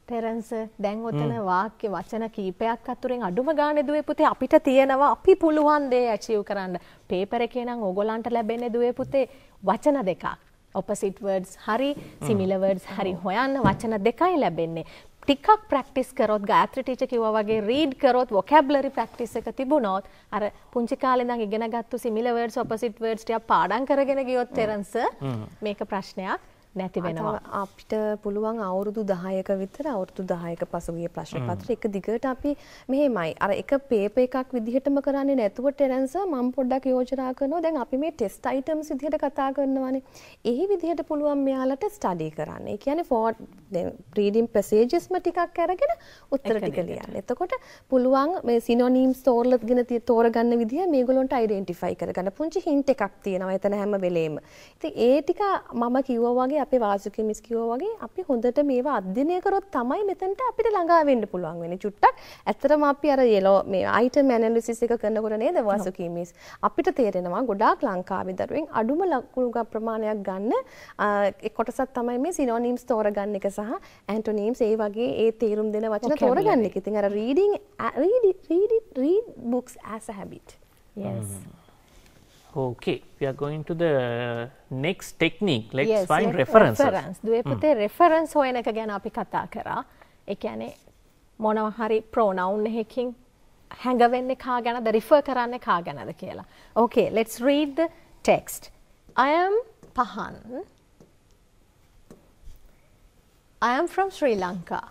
ටෙරන්ස් දැන් ඔතන වාක්‍ය වචන කීපයක් අතුරෙන් අඩුම ගානේ දුවේ පුතේ අපිට තියෙනවා අපි පුළුවන් දේ achieve කරන්න. පේපර් එකේ නම් ඕගොල්ලන්ට ලැබෙන්නේ දුවේ පුතේ වචන දෙකක් ඔපසිට් වර්ඩ්ස් හරි සිමිල වර්ඩ්ස් හරි හොයන්න වචන දෙකයි ලැබෙන්නේ. ටිකක් ප්‍රක්ටිස් කරොත් ගාත්‍ර ටීච කිව වගේ රීඩ් කරොත් වොකැබ්ලරි ප්‍රක්ටිස් එක තිබුණොත් අර පුංචි කාලෙදන් ඉගෙන ගත්තු සිමිල වර්ඩ්ස් ඔපසිට් වර්ඩ්ස් ටික පාඩම් කරගෙන ගියොත් තෙරන්ස මේක ප්‍රශ්නයක් නැති වෙනවා. අපිට පුළුවන් අවුරුදු 10ක විතර අවුරුදු 10ක පසුගිය ප්‍රශ්න පත්‍ර එක දිගට අපි මෙහෙමයි. අර එක පේපර් එකක් විදිහටම කරන්නේ නැතුව ටෙරන්ස් මම පොඩ්ඩක් යෝජනා කරනවා. දැන් අපි මේ ටෙස්ට් අයිටම්ස් විදිහට කතා කරනවානේ. එහි විදිහට පුළුවන් මෙයාලට ස්ටඩි කරන්න. ඒ කියන්නේ ෆෝර් දැන් රීඩින් පැසේජස්ම ටිකක් අරගෙන උත්තර ටික ලියන්න. එතකොට පුළුවන් මේ සිනොනීම්ස් තෝරගෙන තෝරගන්න විදිහ මේගොල්ලන්ට අයිඩෙන්ටිෆයි කරගන්න. පුංචි හින්ට් එකක් තියෙනවා එතන හැම වෙලේම. ඉතින් ඒ ටික මම කිව්වා වගේ අපේ වාසුකි මිස් කිව්වා වගේ අපි හොඳට මේවා අධ්‍යයනය කරොත් තමයි මෙතනට අපිට ළඟා වෙන්න පුළුවන් වෙන්නේ. චුට්ටක් ඇත්තටම අපි අර යෙලෝ මේ අයිටම් ඇනලිසිස් එක කරනකොට නේද වාසුකි මිස් අපිට තේරෙනවා ගොඩාක් ලංකාවේ දරුවෙන් අඩුම ලකුණු ප්‍රමාණයක් ගන්න එක් කොටසක් තමයි මේ සිනොනිම්ස් තෝරගන්න එක සහ ඇන්ටොනීම්ස් ඒ වගේ ඒ තේරුම් දෙන වචන තෝරගන්න එක. ඉතින් අර reading read read read books as a habit. Yes. Mm. Okay, we are going to the next technique. Let's yes, find references. reference. දුවේ පුතේ reference හොයන එක ගැන අපි කතා කරා. ඒ කියන්නේ මොනවා හරි pronoun එකකින් හැඟවෙන්නේ කා ගැනද refer කරන්නේ කා ගැනද කියලා. Okay, let's read the text. I am Pahan. I am from Sri Lanka.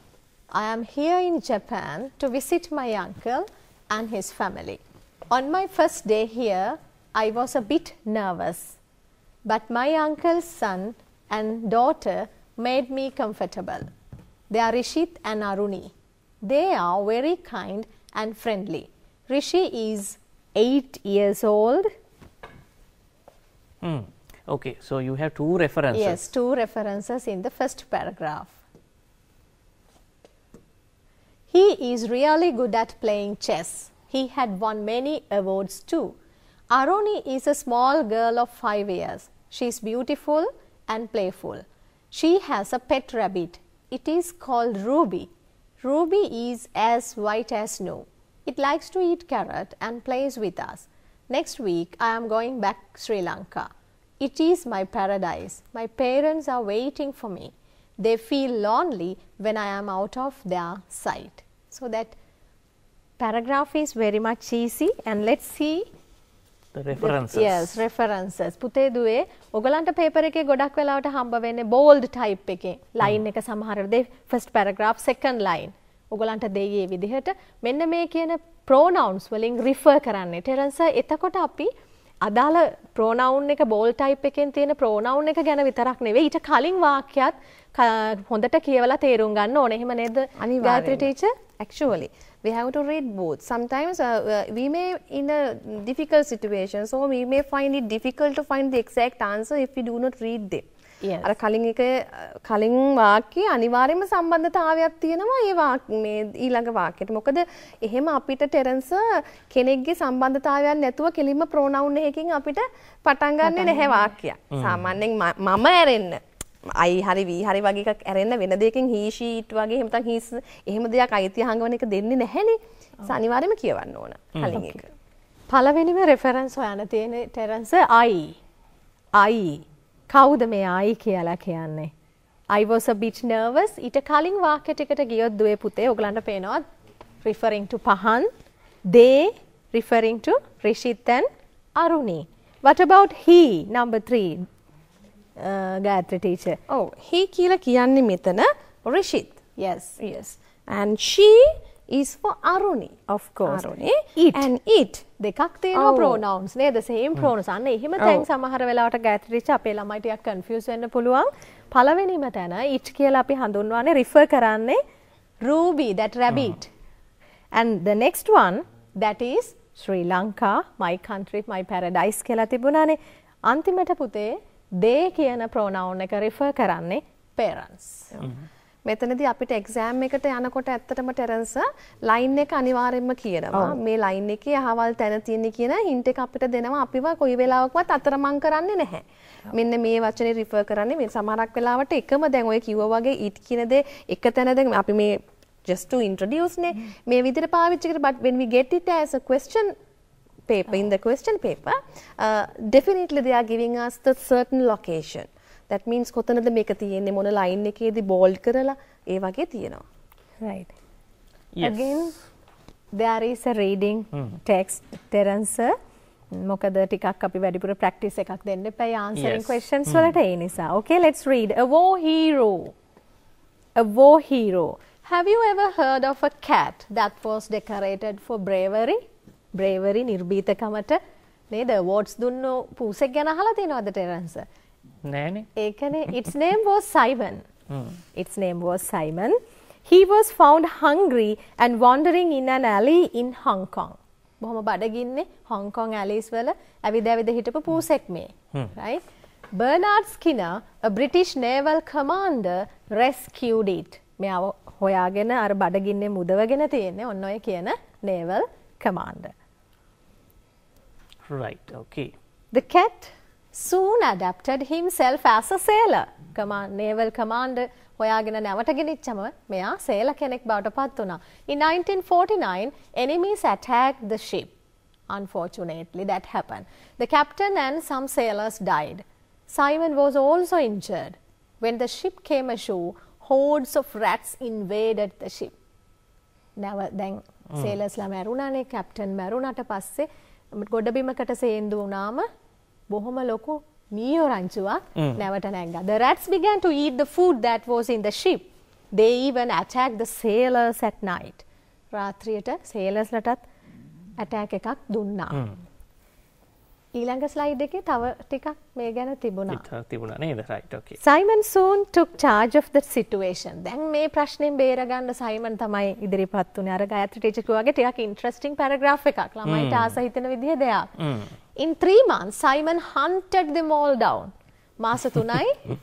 I am here in Japan to visit my uncle and his family. On my first day here, I was a bit nervous, but my uncle's son and daughter made me comfortable. They are Rishit and Aruni. They are very kind and friendly. Rishi is 8 years old. Hmm. Okay, so you have two references. Yes, two references in the first paragraph. He is really good at playing chess. He had won many awards too. Aroni is a small girl of five years. She is beautiful and playful. She has a pet rabbit. It is called Ruby. Ruby is as white as snow. It likes to eat carrot and plays with us. Next week I am going back Sri Lanka. It is my paradise. My parents are waiting for me. They feel lonely when I am out of their sight. So that paragraph is very much easy and let's see yes, references. පුතේ දුවේ ඔයගලන්ට paper එකේ ගොඩක් වෙලාවට හම්බ වෙන්නේ bold type එකේ line එක සමහර වෙලාවට first paragraph second line. ඔයගලන්ට දෙයි විදිහට මෙන්න මේ කියන pronouns වලින් refer කරන්නේ. ටෙරන්ස් එතකොට අපි අදාළ ප්‍රෝනවුන් එක බෝල් ටයිප් එකෙන් තියෙන ප්‍රෝනවුන් එක ගැන විතරක් නෙවෙයි ඊට කලින් වාක්‍යත් හොඳට කියවලා තේරුම් ගන්න ඕනේ. එහෙම නේද? අනිවාර්යයෙන්. teacher actually we have to read both. Sometimes uh, uh, we may in a difficult situation, so we may find it difficult to find the exact answer if we do not read them. අර කලින් එක කලින් වාක්‍යයේ අනිවාර්යයෙන්ම සම්බන්ධතාවයක් තියෙනවා ඒ මේ ඊළඟ වාක්‍යයට. මොකද එහෙම අපිට ටෙරන්ස් කෙනෙක්ගේ සම්බන්ධතාවයක් නැතුව කෙලින්ම ප්‍රොනවුන් එකකින් අපිට පටන් ගන්නෙ නැහැ වාක්‍යයක්. සාමාන්‍යයෙන් මම ඇරෙන්න අයි හරි වී හරි වගේ එකක් ඇරෙන්න වෙන දෙයකින් it වගේ එහෙම නැත්නම් his එහෙම දෙයක් අයිතිය හංගවන එක දෙන්නේ නැහැනේ. අනිවාර්යයෙන්ම කියවන්න ඕන කලින් එක. පළවෙනිම රෙෆරන්ස් හොයන්න තියෙන ටෙරන්ස් I. I. කවුද මේ I කියලා කියන්නේ? I was a bit nervous. ඊට කලින් වාක්‍ය ටිකට ගියොත් දුවේ පුතේ ඔයගලන්ට පේනවා referring to Pahan, they referring to Rishit and Aruni. What about he? Number three. Gathra teacher. ඔව් he කියලා කියන්නේ මෙතන. Yes. And she is for Aruni. Of course. Aruni. It. And it. දෙකක් තියෙනවා pronouns නේද? same pronouns. අන්න එහෙම තැන් සමහර වෙලාවට ගාත්‍ර ටීචර් අපේ ළමයි ටිකක් confuse වෙන්න පුළුවන්. පළවෙනිම තැන it කියලා අපි හඳුන්වන්නේ refer කරන්නේ Ruby that rabbit. And the next one that is Sri Lanka my country my paradise කියලා තිබුණානේ. අන්තිමට පුතේ දේ කියන ප්‍රෝනවුන් එක රිෆර් කරන්නේ පේරන්ස්. මෙතනදී අපිට එක්සෑම් එකට යනකොට ඇත්තටම ටෙරන්ස් ලයින් එක අනිවාර්යෙන්ම කියනවා. මේ ලයින් එකේ අහවල් තැන තියෙන කියන හින්ට් එක අපිට දෙනවා අපිව කොයි වෙලාවකවත් අතරමං කරන්නේ නැහැ. මෙන්න මේ වචනේ රිෆර් කරන්නේ මේ සමහරක් වෙලාවට එකම දැන් ඔය කිව්වා වගේ ඉට් කියන දේ එක තැන දැන් අපි මේ just to introduce නේ මේ විදිහට පාවිච්චි කරලා but when we get it as a question paper, in the question paper, uh, definitely they are giving us the certain location. that means කොතනද මේක තියෙන්නේ මොන ලයින් එකේදී බෝල්ඩ් කරලා ඒ වගේ තියෙනවා. right Yes. again there is a reading text terence sir. මොකද ටිකක් අපි වැඩිපුර ප්‍රැක්ටිස් එකක් දෙන්න එපයි answering Yes. questions වලට ඒ නිසා okay let's read a war hero a war hero have you ever heard of a cat that was decorated for bravery Bravery නිර්භීතකමට නේද awards දුන්නු පූසෙක් ගැන අහලා තියෙනවද ටෙරන්ස් නෑනේ ඒකනේ its name was Simon. Its name was Simon. He was found hungry and wandering in an alley in Hong Kong. බොහොම බඩගින්නේ Hong Kong Alice වල ඇවිද ඇවිද හිටපු පූසෙක් මේ. Right? Bernard Skinner, a British naval commander, rescued it. මෙයාව හොයාගෙන අර බඩගින්නේ මුදවගෙන තියෙන්නේ ඔන්න ඔය කියන naval commander. right okay The cat soon adapted himself as a sailor. Command, naval commander හොයාගෙන නැවටගෙනනිච්චම මෙයා සේල කෙනෙක් බවට පත් වුණා. In 1949, enemies attacked the ship. Unfortunately, that happened. The captain and some sailors died. Simon was also injured. When the ship came ashore, hordes of rats invaded the ship. නැව දැන් සේලස්ලා මැරුණනේ captain මැරුණට පස්සේ ගොඩබිමකට සේන්දු වුණාම බොහොම ලොකු මීයෝ රංචුවක් නැවට නැංග. The rats began to eat the food that was in the ship. They even attacked the sailors at night. රාත්‍රියට සේලස්ලටත් ඇටෑක් එකක් දුන්නා. ඊළඟ ස්ලයිඩ් එකේ තව ටිකක් මේ ගැන තිබුණා. ටිකක් තිබුණා නේද? right okay. Simon soon took charge of the situation. දැන් මේ ප්‍රශ්نين බේරගන්න සයිමන් තමයි ඉදිරිපත් වුණේ. අර ගායත්‍රි ටීචර් කිව්වාගේ ටිකක් interesting paragraph එකක්. ළමයිට mm. ආස හිතෙන විදිහේ දෙයක්. Mm. In 3 months Simon hunted them all down. මාස 3යි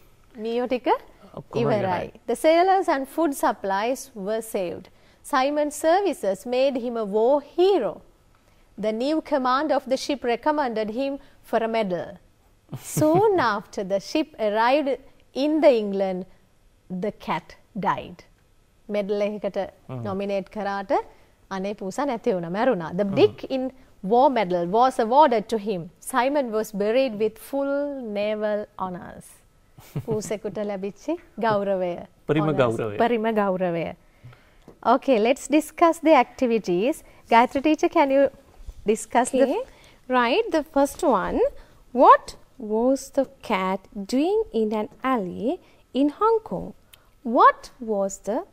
මියෝ <laughs> ටික ඉවරයි. The sailors and food supplies were saved. Simon's services made him a war hero. The new commander of the ship recommended him for a medal. Soon after <laughs> the ship arrived in the England, the cat died. Medal එකකට nominate කරාට අනේ පූසා නැති වුණ මැරුණා. The Dick in War Medal was awarded to him. Simon was buried with full naval honours. <laughs> පූසෙකුට ලැබිච්චි ගෞරවය. පරිම Honours. ගෞරවය. පරිම ගෞරවය. Okay, let's discuss the activities. Gayatri teacher, can you discuss Okay. the Right, the first one. What was the cat doing in an alley in Hong Kong? What was the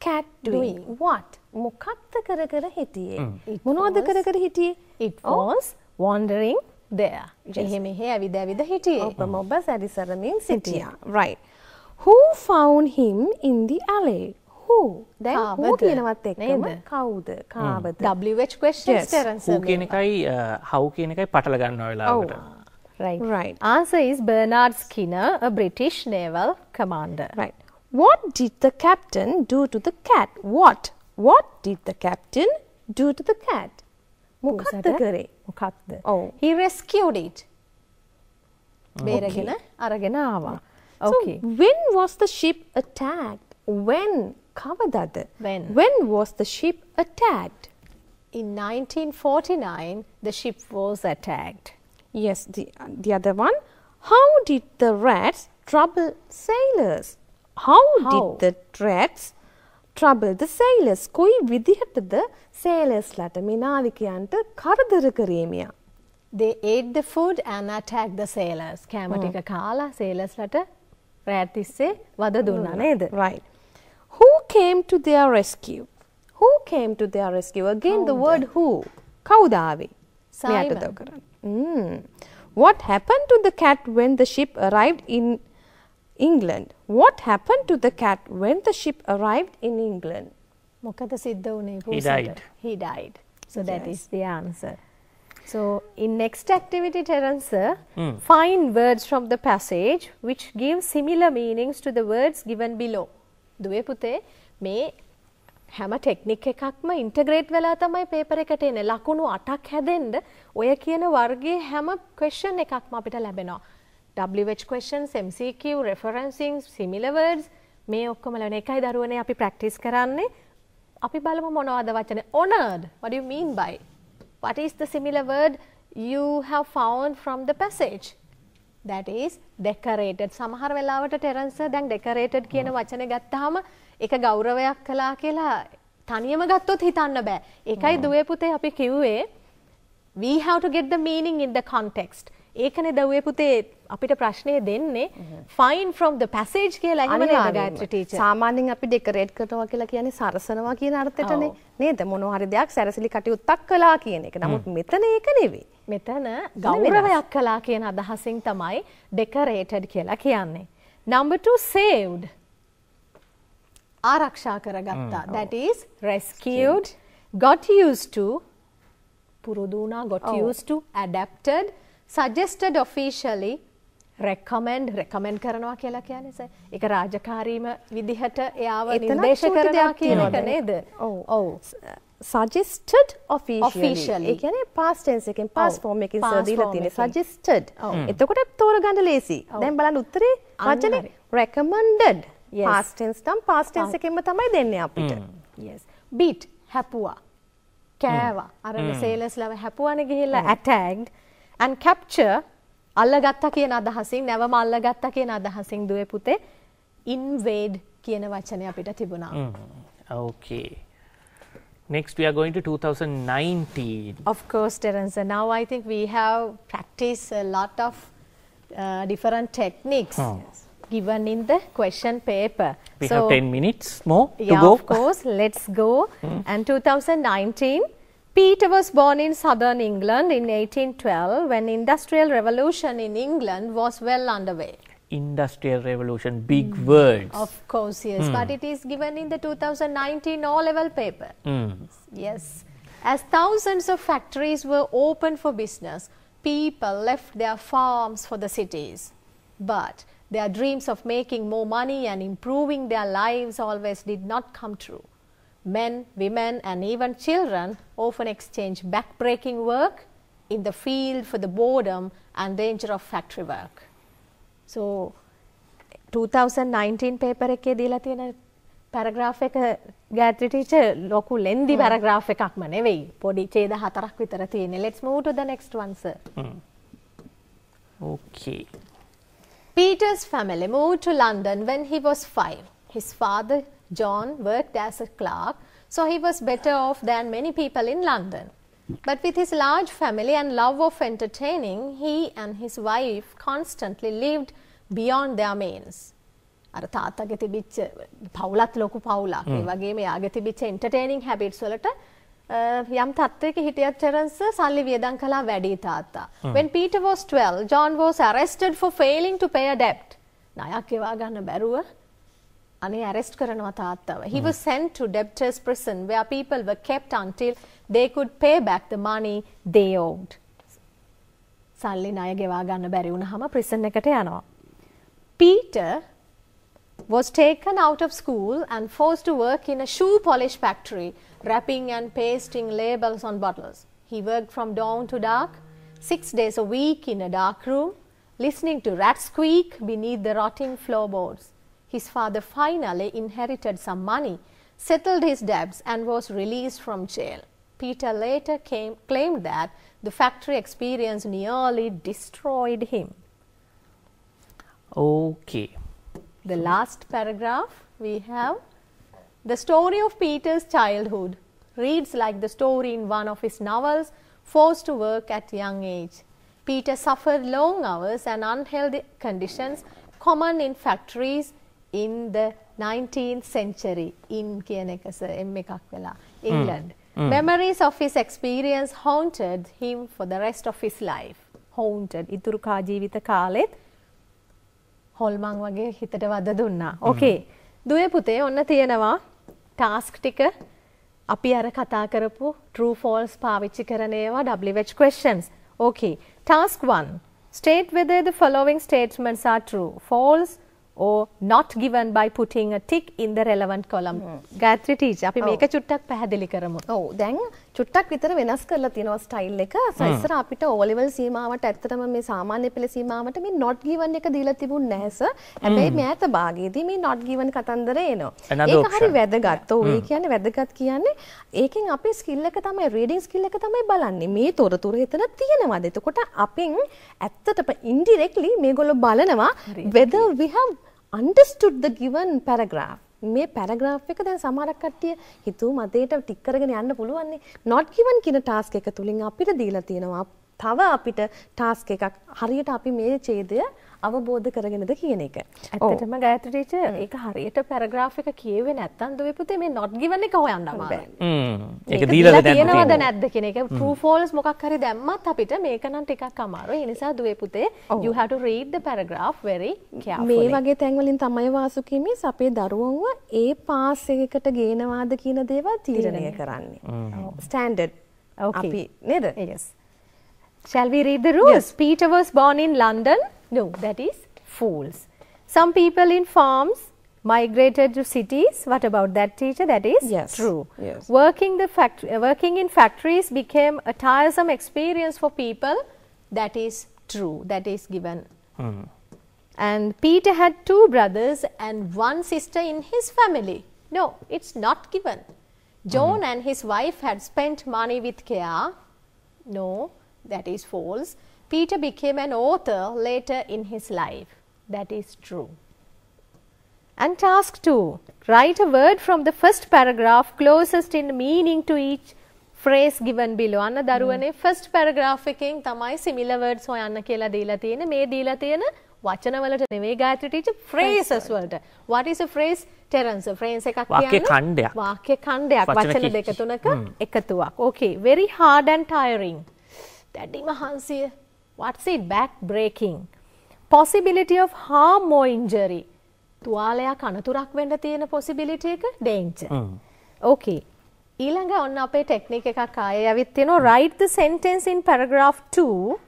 cat doing? Doing. What? මොකක්ද කර කර හිටියේ? It මොනවද was- කර කර හිටියේ? It was wandering there. එහෙ මෙහෙ ඇවිද ඇවිද හිටියේ. ඔබම ඔබ සැරිසරමින් සිටියා. Right. Who found him in the alley? Who? දැන් who කාවද? කියනවත් එක්කම නේද? කවුද? කාවද? WH questions Yes. Terence හූ sir කියන මේ. එකයි හව් කියන එකයි පටල ගන්නවා වෙලාවට Right. Right. Answer is Bernard Skinner, a British naval commander. Right. What did the captain do to the cat? What? What did the captain do to the cat? මොකක්ද කරේ? මොකක්ද? ඔව්. He rescued it. බේරගෙන අරගෙන ආවා. Okay. So when was the ship attacked? When? කවදද? When? When was the ship attacked? In 1949, the ship was attacked. Yes, the, the other one. How did the rats trouble sailors? How, How? did the rats trouble the sailors? කොයි විදිහටද sailors ලට මේ නාවිකයන්ට කරදර කරේ මෙයා? They ate the food and attacked the sailors. කෑම ටික කාලා sailors-ලට රෑත් තිස්සේ වද දුන්නා නේද? Right. Who came to their rescue? Who came to their rescue? Again, Kauda. the word who. Kaudavi. Mm. What happened to the cat when the ship arrived in England? What happened to the cat when the ship arrived in England? He died. He died. So yes. that is the answer. So in next activity, Terence uh, sir, mm. find words from the passage which give similar meanings to the words given below. දුවේ පුතේ මේ හැම technique එකක්ම integrate වෙලා තමයි paper එකට එන්නේ. ලකුණු 8ක් හැදෙන්න ඔය කියන වර්ගයේ හැම question එකක්ම අපිට ලැබෙනවා. WH questions, MCQ, referencing, similar words මේ ඔක්කොම ලැබෙන එකයි දරුවනේ අපි ප්‍රැක්ටිස් කරන්නේ. අපි බලමු මොනවද වචන honored what do you mean by what is the similar word you have found from the passage that is decorated සමහර වෙලාවට ටෙරන්ස් දැන් decorated කියන වචනේ ගත්තාම ඒක ගෞරවයක් කළා කියලා තනියම ගත්තොත් හිතන්න බෑ. ඒකයි දුවේ පුතේ අපි කිව්වේ we have to get the meaning in the context. ඒකනේ දුවේ පුතේ අපිට ප්‍රශ්නය දෙන්නේ find from the passage කියලා එහෙම නේද ගායත්‍රි ටීචර්? සාමාන්‍යයෙන් අපි ඩෙකරේට් කරනවා කියලා කියන්නේ සරසනවා කියන අර්ථයටනේ නේද මොනවා හරි දෙයක් සැරසිලි කටයුත්තක් කළා කියන එක. නමුත් මෙතන ඒක නෙවෙයි. මෙතන ගෞරවයක් කලා කියන අදහසින් තමයි decorated කියලා කියන්නේ. 2 saved ආරක්ෂා කරගත්තා. that is rescued, got used to පුරුදු වුණා, got used to, adapted, suggested officially, recommend recommend කරනවා කියලා කියන්නේ සර්. ඒක රාජකාරීම විදිහට එයාව නිර්දේශ කරනවා කියන එක නේද? ඔව්. Past tense එකෙන් past ඔව්. form එකකින් Past සර් දීලා form තියෙන්නේ එකකින්. suggested. එතකොට තෝරගන්න ලේසි. දැන් බලන්න උත්තරේ tense නම් past tense එකෙන්ම තමයි දෙන්නේ අපිට. yes. Beat හැපුවා කෑවා. අර සේලස් ලව හැපුවනේ ගිහිල්ලා attacked and capture අල්ලගත්තා කියන අදහසින් නැවම අල්ලගත්තා කියන අදහසින් දුවේ පුතේ invade කියන වචනේ අපිට තිබුණා. Okay. Next, we are going to 2019. of course Terence now I think we have practiced a lot of uh, different techniques Hmm. given in the question paper We So- have 10 minutes more to yeah, go. of course. Let's go. And 2019, Peter was born in southern England in 1812 when industrial revolution in England was well underway. Industrial revolution, big words. Of course, yes. But it is given in the 2019 O-level paper. Mm. Yes. As thousands of factories were open for business, people left their farms for the cities. But their dreams of making more money and improving their lives always did not come true. Men, women, and even children often exchange backbreaking work in the field for the boredom and danger of factory work. So 2019 paper එකේ දීලා තියෙන paragraph එක ගාත්‍රි teacher ලොකු ලෙන්දි paragraph එකක්ම නෙවෙයි පොඩි ඡේද හතරක් විතර තියෙන්නේ let's move to the next one sir Okay. Peter's family moved to London when he was 5 his father John worked as a clerk so he was better off than many people in London but with his large family and love of entertaining he and his wife constantly lived beyond their means අර තාත්තගේ තිබිච්ච පවුලත් ලොකු පවුලක් ඒ වගේම යාගේ තිබිච්ච entertaining habits වලට යම් තත්ත්වයක හිටියත් ටෙරන්ස් සල්ලි වියදම් කළා වැඩි තාත්තා. When Peter was 12, John was arrested for failing to pay a debt. ණයක් ගෙවා ගන්න බැරුව අනේ arrest කරනවා තාත්තව. He was sent to debtors prison where people were kept until they could pay back the money they owed. සල්ලි ණය ගෙවා ගන්න බැරි වුණාම prison එකට යනවා. Peter was taken out of school and forced to work in a shoe polish factory, wrapping and pasting labels on bottles. He worked from dawn to dark, six days a week in a dark room, listening to rats squeak beneath the rotting floorboards. His father finally inherited some money, settled his debts, and was released from jail. Peter later came, claimed that the factory experience nearly destroyed him. Okay. The last paragraph we have the story of Peter's childhood reads like the story in one of his novels, Forced to Work at Young Age. Peter suffered long hours and unhealthy conditions common in factories in the 19th century in කියන එක sir M එකක් වෙලා England. Memories of his experience haunted him for the rest of his life. Haunted ඉතුරු කා ජීවිත කාලෙත් හොල්මං වගේ හිතට වද දුන්නා. ඕකේ. දුවේ පුතේ ඔන්න තියෙනවා ටාස්ක් ටික අපි අර කතා කරපු true false පාවිච්චි කරන ඒවා WH questions. Okay. Task 1. State whether the following statements are true. False or not given by putting a tick in the relevant column. Gathri teacher අපි මේක චුට්ටක් පැහැදිලි කරමු. ඔව් දැන් චුට්ටක් විතර වෙනස් කරලා තියෙනවා ස්ටයිල් එක. ඉස්සර අපිට O level සීමාවට ඇත්තටම මේ සාමාන්‍ය පෙළ සීමාවට මේ not given එක දීලා තිබුණ නැහැ සර්. හැබැයි මෑත භාගයේදී මේ not given කතන්දරේ එනවා. ඒක හරි. වැදගත්. ඔව් ඒ කියන්නේ වැදගත් කියන්නේ ඒකෙන් අපේ ස්කිල් එක තමයි රීඩින් ස්කිල් එක තමයි බලන්නේ. මේ තොරතුරු එතන තියෙනවද? එතකොට අපෙන් ඇත්තටම ඉන්ඩිරෙක්ට්ලි මේගොල්ලෝ බලනවා whether we have understood the given paragraph. මේ පැරග්‍රාෆ් එක දැන් සමහරක් කට්ටිය හිතුව මතේට ටික් කරගෙන යන්න පුළුවන් නේ. not given කියන ටාස්ක් එක තුලින් අපිට දීලා තියෙනවා තව අපිට ටාස්ක් එකක් හරියට අපි මේ ඡේදය අවබෝධ කරගෙනද කියන එක. ඇත්තටම ගායත්‍රි ටීචර් ඒක හරියට පැරග්‍රාෆ් එක කියෙව්වේ නැත්තම් දුවේ පුතේ මේ not given එක හොයන්න අමාරුයි. හ්ම්. ඒක දීලා තියෙනවද? නැද්ද කියන එක true false මොකක් හරි දැම්මත් අපිට මේක නම් ටිකක් අමාරුයි. ඒ නිසා දුවේ පුතේ you have to read the paragraph very carefully. මේ වගේ තැන්වලින් තමයි වාසුකිමිස් අපේ දරුවන්ව ඒ පාස් එකකට ගේනවාද කියන දේවල් තීරණය කරන්නේ. Standard Okay. අපි නේද? Yes. Shall we read the rules? Peter was born in London. No, that is fools. Some people in farms migrated to cities. What about that teacher? That is Yes, true. yes. Working the fact uh, working in factories became a tiresome experience for people. That is true. That is given. And Peter had two brothers and one sister in his family. No, it's not given. John and his wife had spent money with care. No, that is false. Peter became an author later in his life. That is true. And task 2 write a word from the first paragraph closest in meaning to each phrase given below. අන්න දරුවනේ first paragraph එකෙන් තමයි similar words හොයන්න කියලා දීලා තියෙන්නේ. මේ දීලා තියෙන වචන වලට නෙවෙයි ගායත්‍රි ටීචර් phrases වලට. What is a phrase? Terence phrase එකක් වාක්‍ය කියන්නේ ඛණ්ඩයක්. වාක්‍ය ඛණ්ඩයක් වචන වචන කි- දෙක තුනක එකතුවක්. Okay, very hard and tiring. දැඩි මහන්සිය. What's it? Back breaking. Possibility of harm or injury. තුවාලයක් අනතුරක් වෙන්න තියෙන possibility එක danger. Okay. ඊළඟ ඔන්න අපේ ටෙක්නික් එකක් ආයේ ඇවිත් තියෙනවා write the sentence in paragraph 2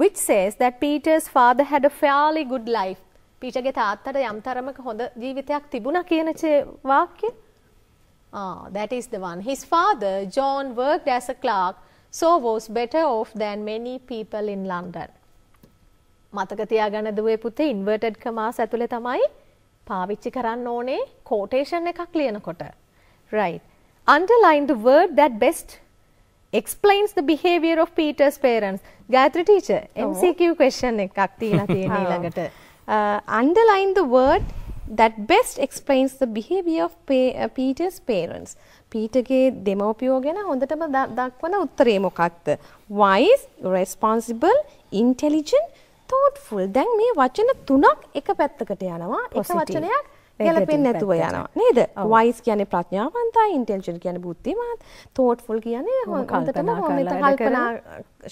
which says that Peter's father had a fairly good life. පීටර්ගේ තාත්තට යම් තරමක හොඳ ජීවිතයක් තිබුණා කියන වාක්‍ය. Ah, that is the one. His father, John, worked as a clerk, so was better off than many people in London. මතක තියාගන්න දුවේ පුතේ ඉන්වර්ටඩ් කමාස් ඇතුලේ තමයි පාවිච්චි කරන්න ඕනේ quotation එකක් ලියනකොට. Right. Underline the word that best explains the behavior of Peter's parents. Gayathri teacher MCQ question එකක් තියලා තියෙන <laughs> ඊළඟට. Uh, underline the word that best explains the behavior of uh, Peter's parents. පීටගේ දෙමව්පියෝ ගැන හොඳටම දක්වන උත්තරේ මොකක්ද? wise, responsible, intelligent, thoughtful. දැන් මේ වචන තුනක් එක පැත්තකට යනවා. එක. වචනයක් ගැලපෙන්නේ නැතුව. යනවා. නේද? wise කියන්නේ ප්‍රඥාවන්තයි, intelligent කියන්නේ බුද්ධිමත්, කියන්නේ හොඳ හොඳටම කරන. කල්පනා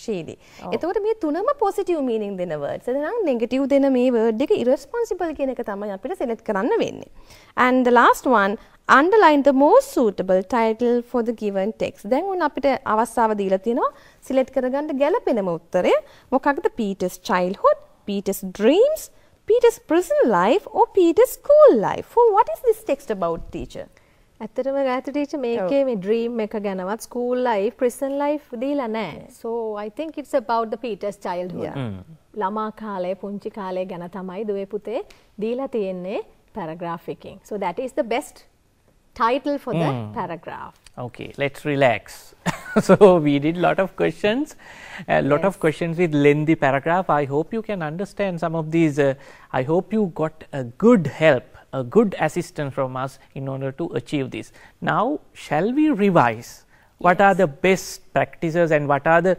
ශීලී. එතකොට මේ තුනම පොසිටිව් මීනින් දෙන වර්ඩ්ස්. එහෙනම් නෙගටිව් දෙන මේ වර්ඩ් එක irresponsible කියන එක තමයි අපිට select කරන්න වෙන්නේ. And the last one underline the most suitable title for the given text. දැන් උන් අපිට අවස්ථාව දීලා තියෙනවා select කරගන්න ගැළපෙනම උත්තරය. මොකක්ද Peter's childhood, Peter's dreams, Peter's prison life or Peter's school life. So what is this text about teacher? ඇත්තටම ගායත්‍රි ටීචර් මේකේ මේ ඩ්‍රීම් එක ගැනවත් ස්කූල් ලයිෆ් ප්‍රිසන් ලයිෆ් දීලා I think it's about the Peter's childhood. ළමා කාලය පුංචි කාලය ගැන තමයි දුවේ පුතේ දීලා තියෙන්නේ paragraph එකකින්. So that is the best title for the paragraph. Okay, let's relax. <laughs> so we did lot of questions, a lot of questions with lengthy paragraph. I hope you can understand some of these. Uh, I hope you got a good help, a good assistance from us in order to achieve this. Now, shall we revise? What are the best practices and what are the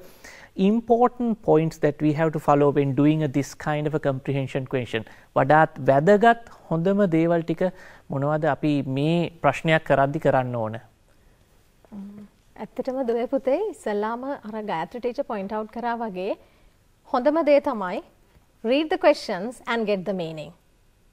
important points that we have to follow when doing a, this kind of a comprehension question? වඩාත් වැදගත් හොඳම දේවල් ටික මොනවද අපි මේ ප්‍රශ්නයක් කරද්දි කරන්න ඕන? ඇත්තටම දුවේ පුතේ ඉස්සල්ලාම අර ගායත්‍රි ටීචර් point out කරා වගේ හොඳම දේ තමයි read the questions and get the meaning.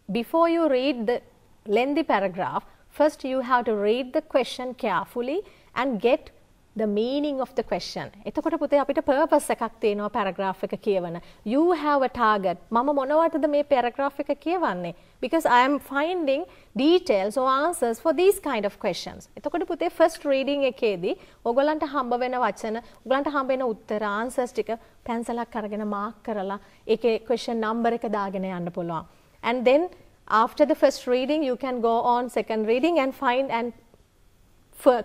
Before you read the lengthy paragraph, first you have to read the question carefully and get the meaning of the question. එතකොට පුතේ අපිට purpose එකක් තියෙනවා paragraph එක කියවන. You have a target. මම මොනවටද මේ paragraph එක කියවන්නේ? Because I am finding details or answers for these kind of questions. එතකොට පුතේ first reading එකේදී ඔයගලන්ට හම්බ වෙන වචන, ඔයගලන්ට හම්බ වෙන උත්තර answers ටික පැන්සලක් අරගෙන mark කරලා ඒකේ question number එක දාගෙන යන්න පුළුවන්. And then after the first reading you can go on second reading and find and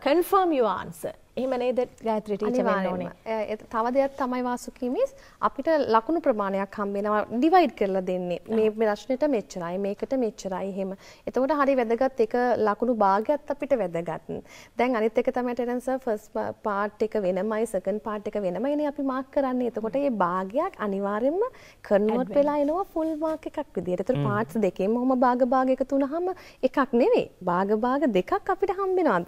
confirm your answer. එහෙම නේද ගායත්‍රී ටීචර් වෙන්න ඕනේ. තව දෙයක් තමයි වාසුකී මිස් අපිට ලකුණු ප්‍රමාණයක් හම්බ වෙනවා ඩිවයිඩ් කරලා දෙන්නේ. මේ ප්‍රශ්නෙට මෙච්චරයි මේකට මෙච්චරයි එහෙම. එතකොට හරි වැදගත් එක ලකුණු භාගයත් අපිට වැදගත්. දැන් අනිත් එක තමයි ටෙරන්ස් ෆස්ට් පාර්ට් එක වෙනමයි සෙකන්ඩ් පාර්ට් එක වෙනමයිනේ අපි මාක් කරන්නේ. එතකොට මේ භාගයක් අනිවාර්යෙන්ම කන්වර්ට් වෙලා එනවා ෆුල් මාක් එකක් විදියට. එතකොට පාර්ට්ස් දෙකෙන්ම ඔහම භාග භාග එකතු වුනහම එකක් නෙවෙයි. භාග භාග දෙකක් අපිට හම්බ වෙනවා.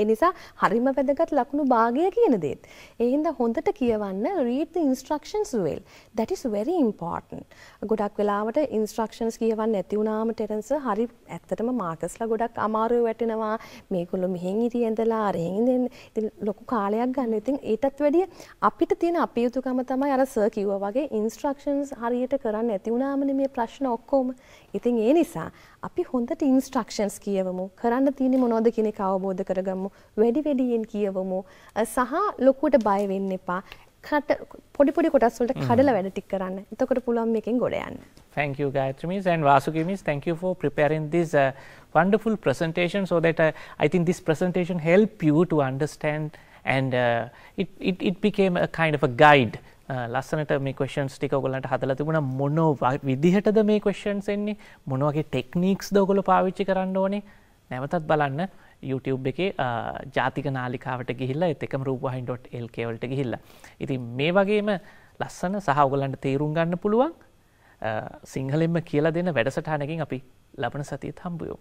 ඒ නිසා හරිම වැදගත් ලකුණු ලකුණු භාගය කියන දේත්. ඒ හින්දා හොඳට කියවන්න read the instructions well. That is very important. ගොඩක් වෙලාවට instructions කියවන්න නැති වුණාම ටෙරන්ස් හරි ඇත්තටම මාකස්ලා ගොඩක් අමාරුවේ වැටෙනවා. මේගොල්ලෝ මෙහෙන් ඉරි ඇඳලා අරහෙන් ඉතින් ලොකු කාලයක් ගන්න. ඉතින් ඊටත් වැඩිය අපිට තියෙන අපේ යුතුකම තමයි අර සර් කිව්වා වගේ instructions හරියට කරන්න නැති වුණාමනේ මේ ප්‍රශ්න ඔක්කොම. ඉතින් ඒ නිසා අපි හොඳට ඉන්ස්ට්‍රක්ෂන්ස් කියවමු කරන්න තියෙන්නේ මොනවද කියන එක අවබෝධ කරගමු වැඩි වැඩියෙන් කියවමු සහ ලොකුවට බය වෙන්න එපා කට පොඩි පොඩි කොටස් වලට කඩලා වැඩ ටික කරන්න. එතකොට පුළුවන් මේකෙන් ගොඩ යන්න. Thank you Gayatri Miss and Vasuki Miss. Thank you for preparing this uh, wonderful presentation so that uh, I think this presentation help you to understand and uh, it, it, it became a kind of a guide ලස්සනට මේ ක්වෂන්ස් ටික ඔගලන්ට හදලා තිබුණ මොනෝ විදිහටද මේ ක්වෂන්ස් එන්නේ මොනවගේ techniques දෝගොල පාවිච්චි කරන්න ඕනේ නැවතත් බලන්න YouTube එකේ ජාතික නාලිකාවට ගිහිල්ලා එත් එකම රූපහින්.lk වලට ගිහිල්ලා. ඉතින් මේ වගේම ලස්සන සහ ඔයගලන්ට තේරුම් ගන්න පුළුවන් සිංහලෙන්ම කියලා දෙන වැඩසටහනකින් අපි ලබන සතියේත් හම්බ වෙමු.